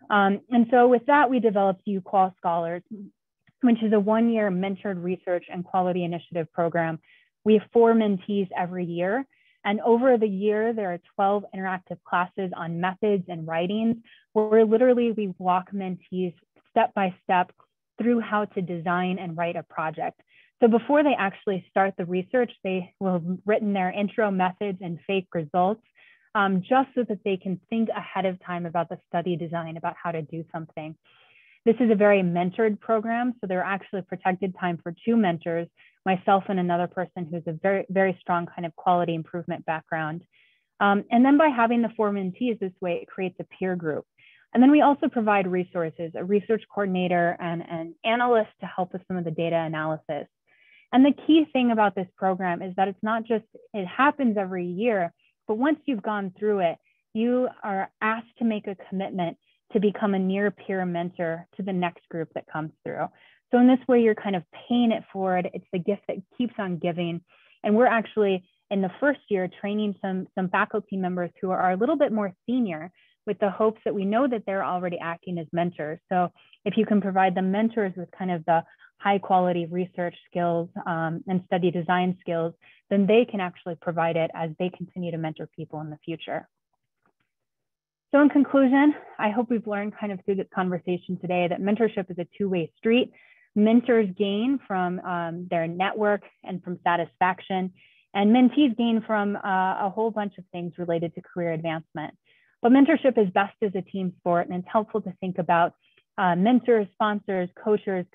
Um, and so with that, we developed UQual Scholars, which is a one-year mentored research and quality initiative program. We have four mentees every year, and over the year, there are 12 interactive classes on methods and writings where literally we walk mentees step by step through how to design and write a project. So before they actually start the research, they will have written their intro methods and fake results um, just so that they can think ahead of time about the study design, about how to do something. This is a very mentored program, so there are actually protected time for two mentors myself and another person who's a very, very strong kind of quality improvement background. Um, and then by having the four mentees this way, it creates a peer group. And then we also provide resources, a research coordinator and an analyst to help with some of the data analysis. And the key thing about this program is that it's not just, it happens every year, but once you've gone through it, you are asked to make a commitment to become a near peer mentor to the next group that comes through. So in this way, you're kind of paying it forward. It's the gift that keeps on giving. And we're actually in the first year training some, some faculty members who are a little bit more senior with the hopes that we know that they're already acting as mentors. So if you can provide the mentors with kind of the high quality research skills um, and study design skills, then they can actually provide it as they continue to mentor people in the future. So in conclusion, I hope we've learned kind of through this conversation today that mentorship is a two-way street mentors gain from um, their network and from satisfaction, and mentees gain from uh, a whole bunch of things related to career advancement. But mentorship is best as a team sport, and it's helpful to think about uh, mentors, sponsors, coaches,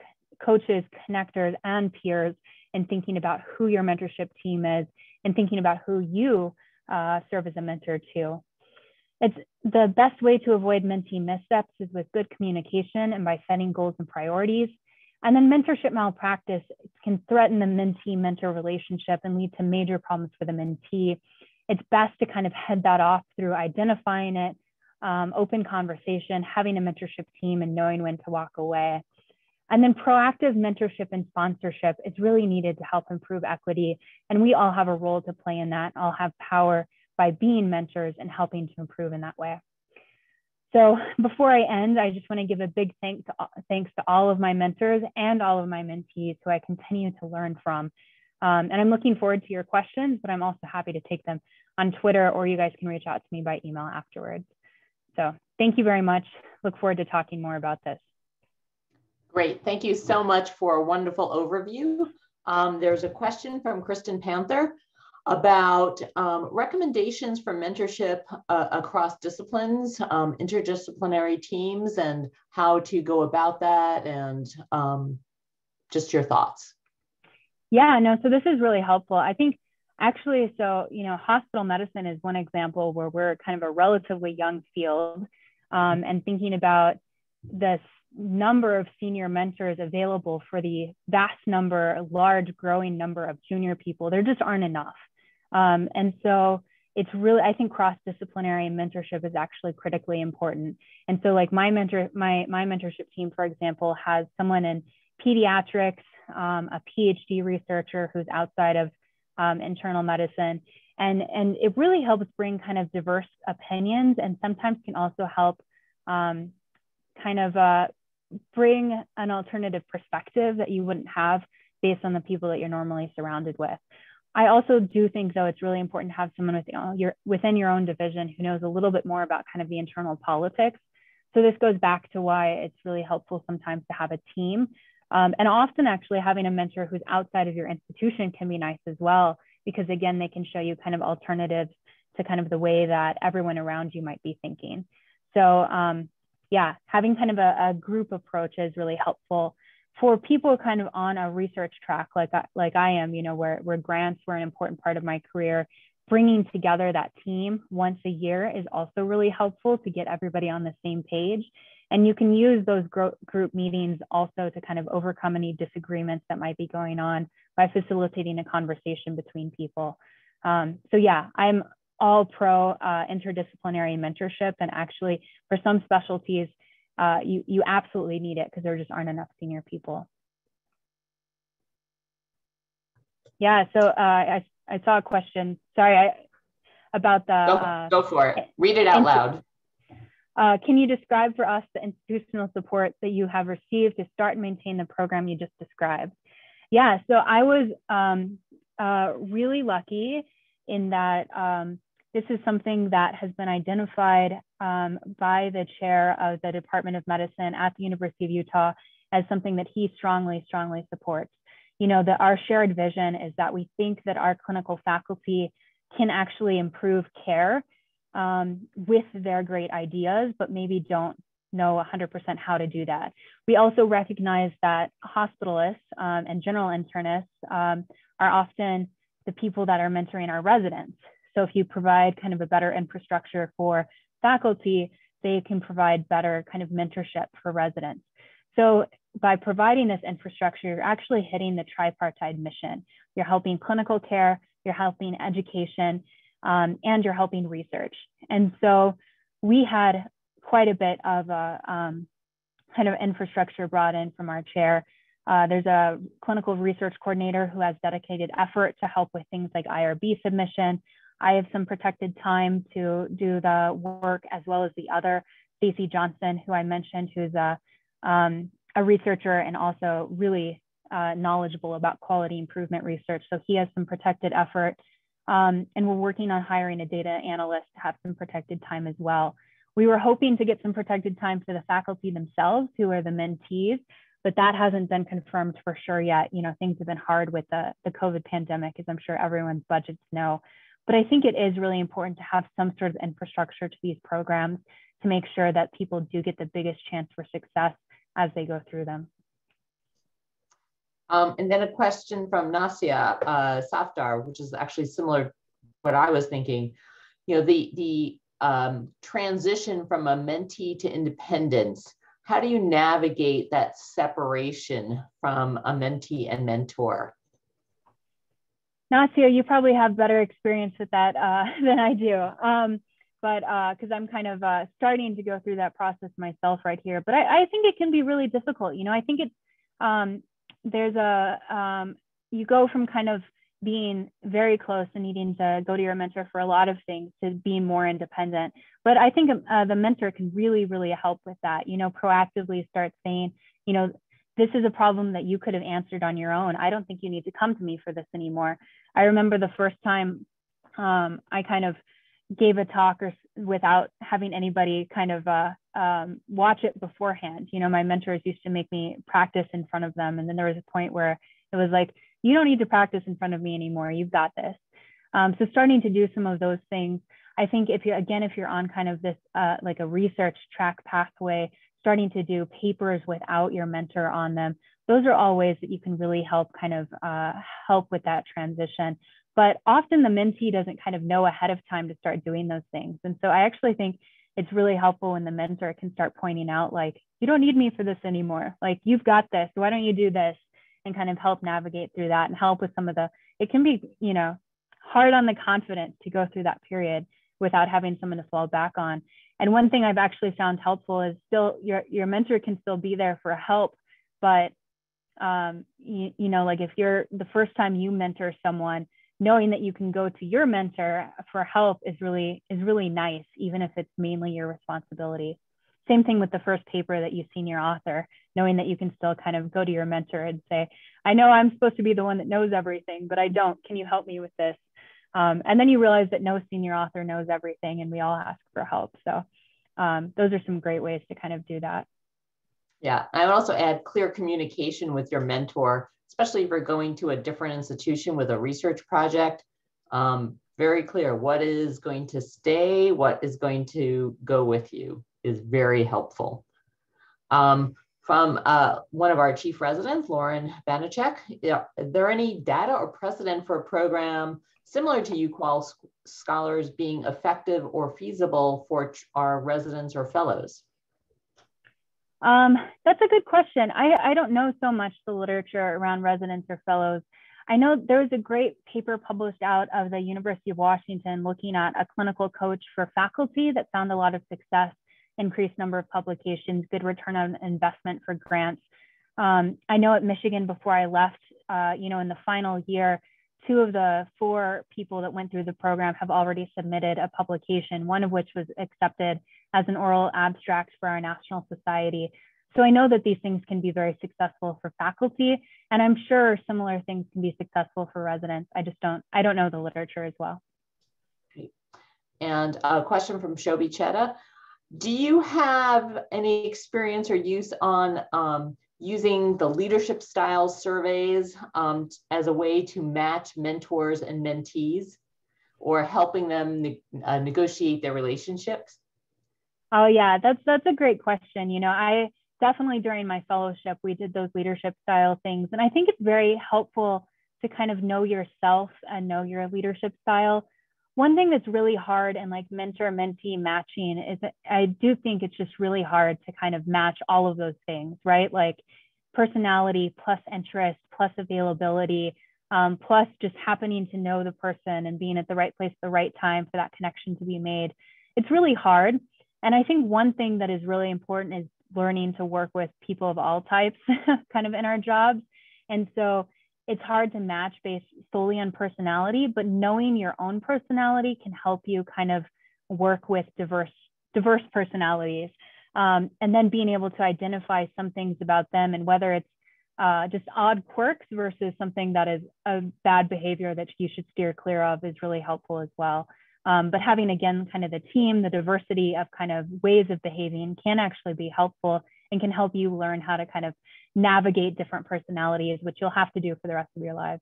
coaches, connectors, and peers in thinking about who your mentorship team is and thinking about who you uh, serve as a mentor to. It's the best way to avoid mentee missteps is with good communication and by setting goals and priorities. And then mentorship malpractice can threaten the mentee mentor relationship and lead to major problems for the mentee. It's best to kind of head that off through identifying it, um, open conversation, having a mentorship team, and knowing when to walk away. And then proactive mentorship and sponsorship is really needed to help improve equity. And we all have a role to play in that, all have power by being mentors and helping to improve in that way. So before I end, I just want to give a big thank to, thanks to all of my mentors and all of my mentees who I continue to learn from. Um, and I'm looking forward to your questions, but I'm also happy to take them on Twitter or you guys can reach out to me by email afterwards. So thank you very much. Look forward to talking more about this. Great. Thank you so much for a wonderful overview. Um, there's a question from Kristen Panther about um, recommendations for mentorship uh, across disciplines, um, interdisciplinary teams, and how to go about that, and um, just your thoughts. Yeah, no, so this is really helpful. I think actually, so, you know, hospital medicine is one example where we're kind of a relatively young field um, and thinking about this number of senior mentors available for the vast number, large growing number of junior people, there just aren't enough. Um, and so it's really, I think cross-disciplinary mentorship is actually critically important. And so like my mentor, my, my mentorship team, for example, has someone in pediatrics, um, a PhD researcher who's outside of um, internal medicine. And, and it really helps bring kind of diverse opinions and sometimes can also help um, kind of uh, bring an alternative perspective that you wouldn't have based on the people that you're normally surrounded with. I also do think, though, it's really important to have someone with, your, within your own division who knows a little bit more about kind of the internal politics. So this goes back to why it's really helpful sometimes to have a team. Um, and often, actually, having a mentor who's outside of your institution can be nice as well, because again, they can show you kind of alternatives to kind of the way that everyone around you might be thinking. So, um, yeah, having kind of a, a group approach is really helpful for people kind of on a research track like I, like I am, you know, where, where grants were an important part of my career, bringing together that team once a year is also really helpful to get everybody on the same page. And you can use those group meetings also to kind of overcome any disagreements that might be going on by facilitating a conversation between people. Um, so yeah, I'm all pro uh, interdisciplinary mentorship. And actually, for some specialties, uh, you, you absolutely need it because there just aren't enough senior people. Yeah, so uh, I, I saw a question, sorry, I, about the- Go, uh, go for it, read it out loud. Uh, can you describe for us the institutional support that you have received to start and maintain the program you just described? Yeah, so I was um, uh, really lucky in that um, this is something that has been identified um, by the chair of the Department of Medicine at the University of Utah as something that he strongly, strongly supports. You know, that our shared vision is that we think that our clinical faculty can actually improve care um, with their great ideas, but maybe don't know 100% how to do that. We also recognize that hospitalists um, and general internists um, are often the people that are mentoring our residents. So if you provide kind of a better infrastructure for faculty, they can provide better kind of mentorship for residents. So by providing this infrastructure, you're actually hitting the tripartite mission. You're helping clinical care, you're helping education, um, and you're helping research. And so we had quite a bit of a um, kind of infrastructure brought in from our chair. Uh, there's a clinical research coordinator who has dedicated effort to help with things like IRB submission, I have some protected time to do the work as well as the other, Stacy Johnson, who I mentioned, who's a, um, a researcher and also really uh, knowledgeable about quality improvement research. So he has some protected effort. Um, and we're working on hiring a data analyst to have some protected time as well. We were hoping to get some protected time for the faculty themselves, who are the mentees, but that hasn't been confirmed for sure yet. You know, things have been hard with the, the COVID pandemic, as I'm sure everyone's budgets know. But I think it is really important to have some sort of infrastructure to these programs to make sure that people do get the biggest chance for success as they go through them. Um, and then a question from Nasia uh, Safdar, which is actually similar to what I was thinking. You know, the, the um, transition from a mentee to independence, how do you navigate that separation from a mentee and mentor? Nasia, you probably have better experience with that uh, <laughs> than I do. Um, but because uh, I'm kind of uh, starting to go through that process myself right here. But I, I think it can be really difficult. You know, I think it's um, there's a um, you go from kind of being very close and needing to go to your mentor for a lot of things to be more independent. But I think uh, the mentor can really, really help with that. You know, proactively start saying, you know, this is a problem that you could have answered on your own. I don't think you need to come to me for this anymore. I remember the first time um, I kind of gave a talk or without having anybody kind of uh, um, watch it beforehand. You know, my mentors used to make me practice in front of them. And then there was a point where it was like, you don't need to practice in front of me anymore. You've got this. Um, so starting to do some of those things, I think if you again, if you're on kind of this uh, like a research track pathway, starting to do papers without your mentor on them, those are all ways that you can really help kind of uh, help with that transition. But often the mentee doesn't kind of know ahead of time to start doing those things. And so I actually think it's really helpful when the mentor can start pointing out, like, you don't need me for this anymore. Like, you've got this. Why don't you do this? and kind of help navigate through that and help with some of the it can be you know hard on the confidence to go through that period without having someone to fall back on and one thing i've actually found helpful is still your your mentor can still be there for help but um, you, you know like if you're the first time you mentor someone knowing that you can go to your mentor for help is really is really nice even if it's mainly your responsibility same thing with the first paper that you senior author, knowing that you can still kind of go to your mentor and say, I know I'm supposed to be the one that knows everything, but I don't. Can you help me with this? Um, and then you realize that no senior author knows everything and we all ask for help. So um, those are some great ways to kind of do that. Yeah, I would also add clear communication with your mentor, especially if you're going to a different institution with a research project. Um, very clear what is going to stay, what is going to go with you is very helpful. Um, from uh, one of our chief residents, Lauren Banachek, are there any data or precedent for a program similar to UQual Scholars being effective or feasible for our residents or fellows? Um, that's a good question. I, I don't know so much the literature around residents or fellows. I know there was a great paper published out of the University of Washington looking at a clinical coach for faculty that found a lot of success increased number of publications, good return on investment for grants. Um, I know at Michigan before I left, uh, you know, in the final year, two of the four people that went through the program have already submitted a publication, one of which was accepted as an oral abstract for our National Society. So I know that these things can be very successful for faculty, and I'm sure similar things can be successful for residents. I just don't, I don't know the literature as well. And a question from Shobi Chetta do you have any experience or use on um, using the leadership style surveys um, as a way to match mentors and mentees or helping them ne uh, negotiate their relationships? Oh yeah, that's that's a great question. You know, I definitely during my fellowship we did those leadership style things, and I think it's very helpful to kind of know yourself and know your leadership style one thing that's really hard and like mentor mentee matching is I do think it's just really hard to kind of match all of those things, right? Like personality plus interest plus availability um, plus just happening to know the person and being at the right place at the right time for that connection to be made. It's really hard. And I think one thing that is really important is learning to work with people of all types <laughs> kind of in our jobs. And so it's hard to match based solely on personality, but knowing your own personality can help you kind of work with diverse diverse personalities. Um, and then being able to identify some things about them and whether it's uh, just odd quirks versus something that is a bad behavior that you should steer clear of is really helpful as well. Um, but having again kind of the team, the diversity of kind of ways of behaving can actually be helpful and can help you learn how to kind of navigate different personalities, which you'll have to do for the rest of your lives.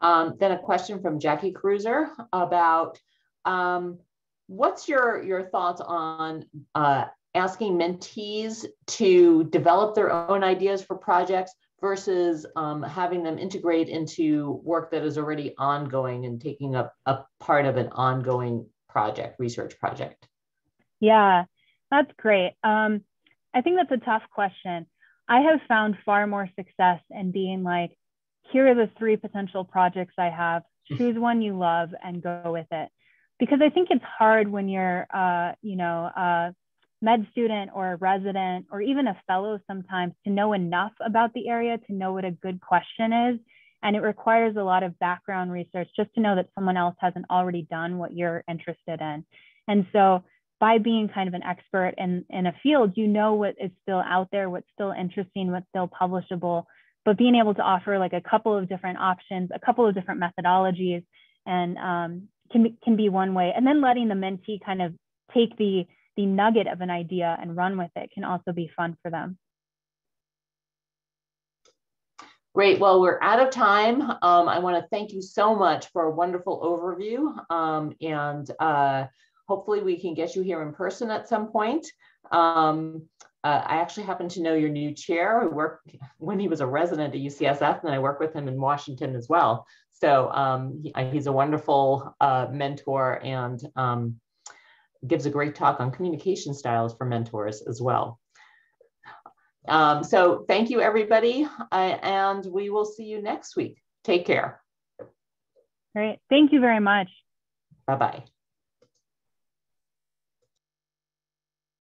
Um, then a question from Jackie Cruiser about um, what's your, your thoughts on uh, asking mentees to develop their own ideas for projects versus um, having them integrate into work that is already ongoing and taking up a part of an ongoing project, research project? Yeah, that's great. Um, I think that's a tough question. I have found far more success in being like, here are the three potential projects I have. Choose one you love and go with it. Because I think it's hard when you're, uh, you know, a med student or a resident or even a fellow sometimes to know enough about the area to know what a good question is And it requires a lot of background research just to know that someone else hasn't already done what you're interested in. And so by being kind of an expert in, in a field, you know what is still out there, what's still interesting, what's still publishable, but being able to offer like a couple of different options, a couple of different methodologies and um, can, be, can be one way. And then letting the mentee kind of take the, the nugget of an idea and run with it can also be fun for them. Great. Well, we're out of time. Um, I want to thank you so much for a wonderful overview. Um, and uh, hopefully we can get you here in person at some point. Um, uh, I actually happen to know your new chair. I worked when he was a resident at UCSF, and I work with him in Washington as well. So um, he, he's a wonderful uh, mentor and um, gives a great talk on communication styles for mentors as well. Um, so thank you, everybody, uh, and we will see you next week. Take care. Great. Thank you very much. Bye-bye.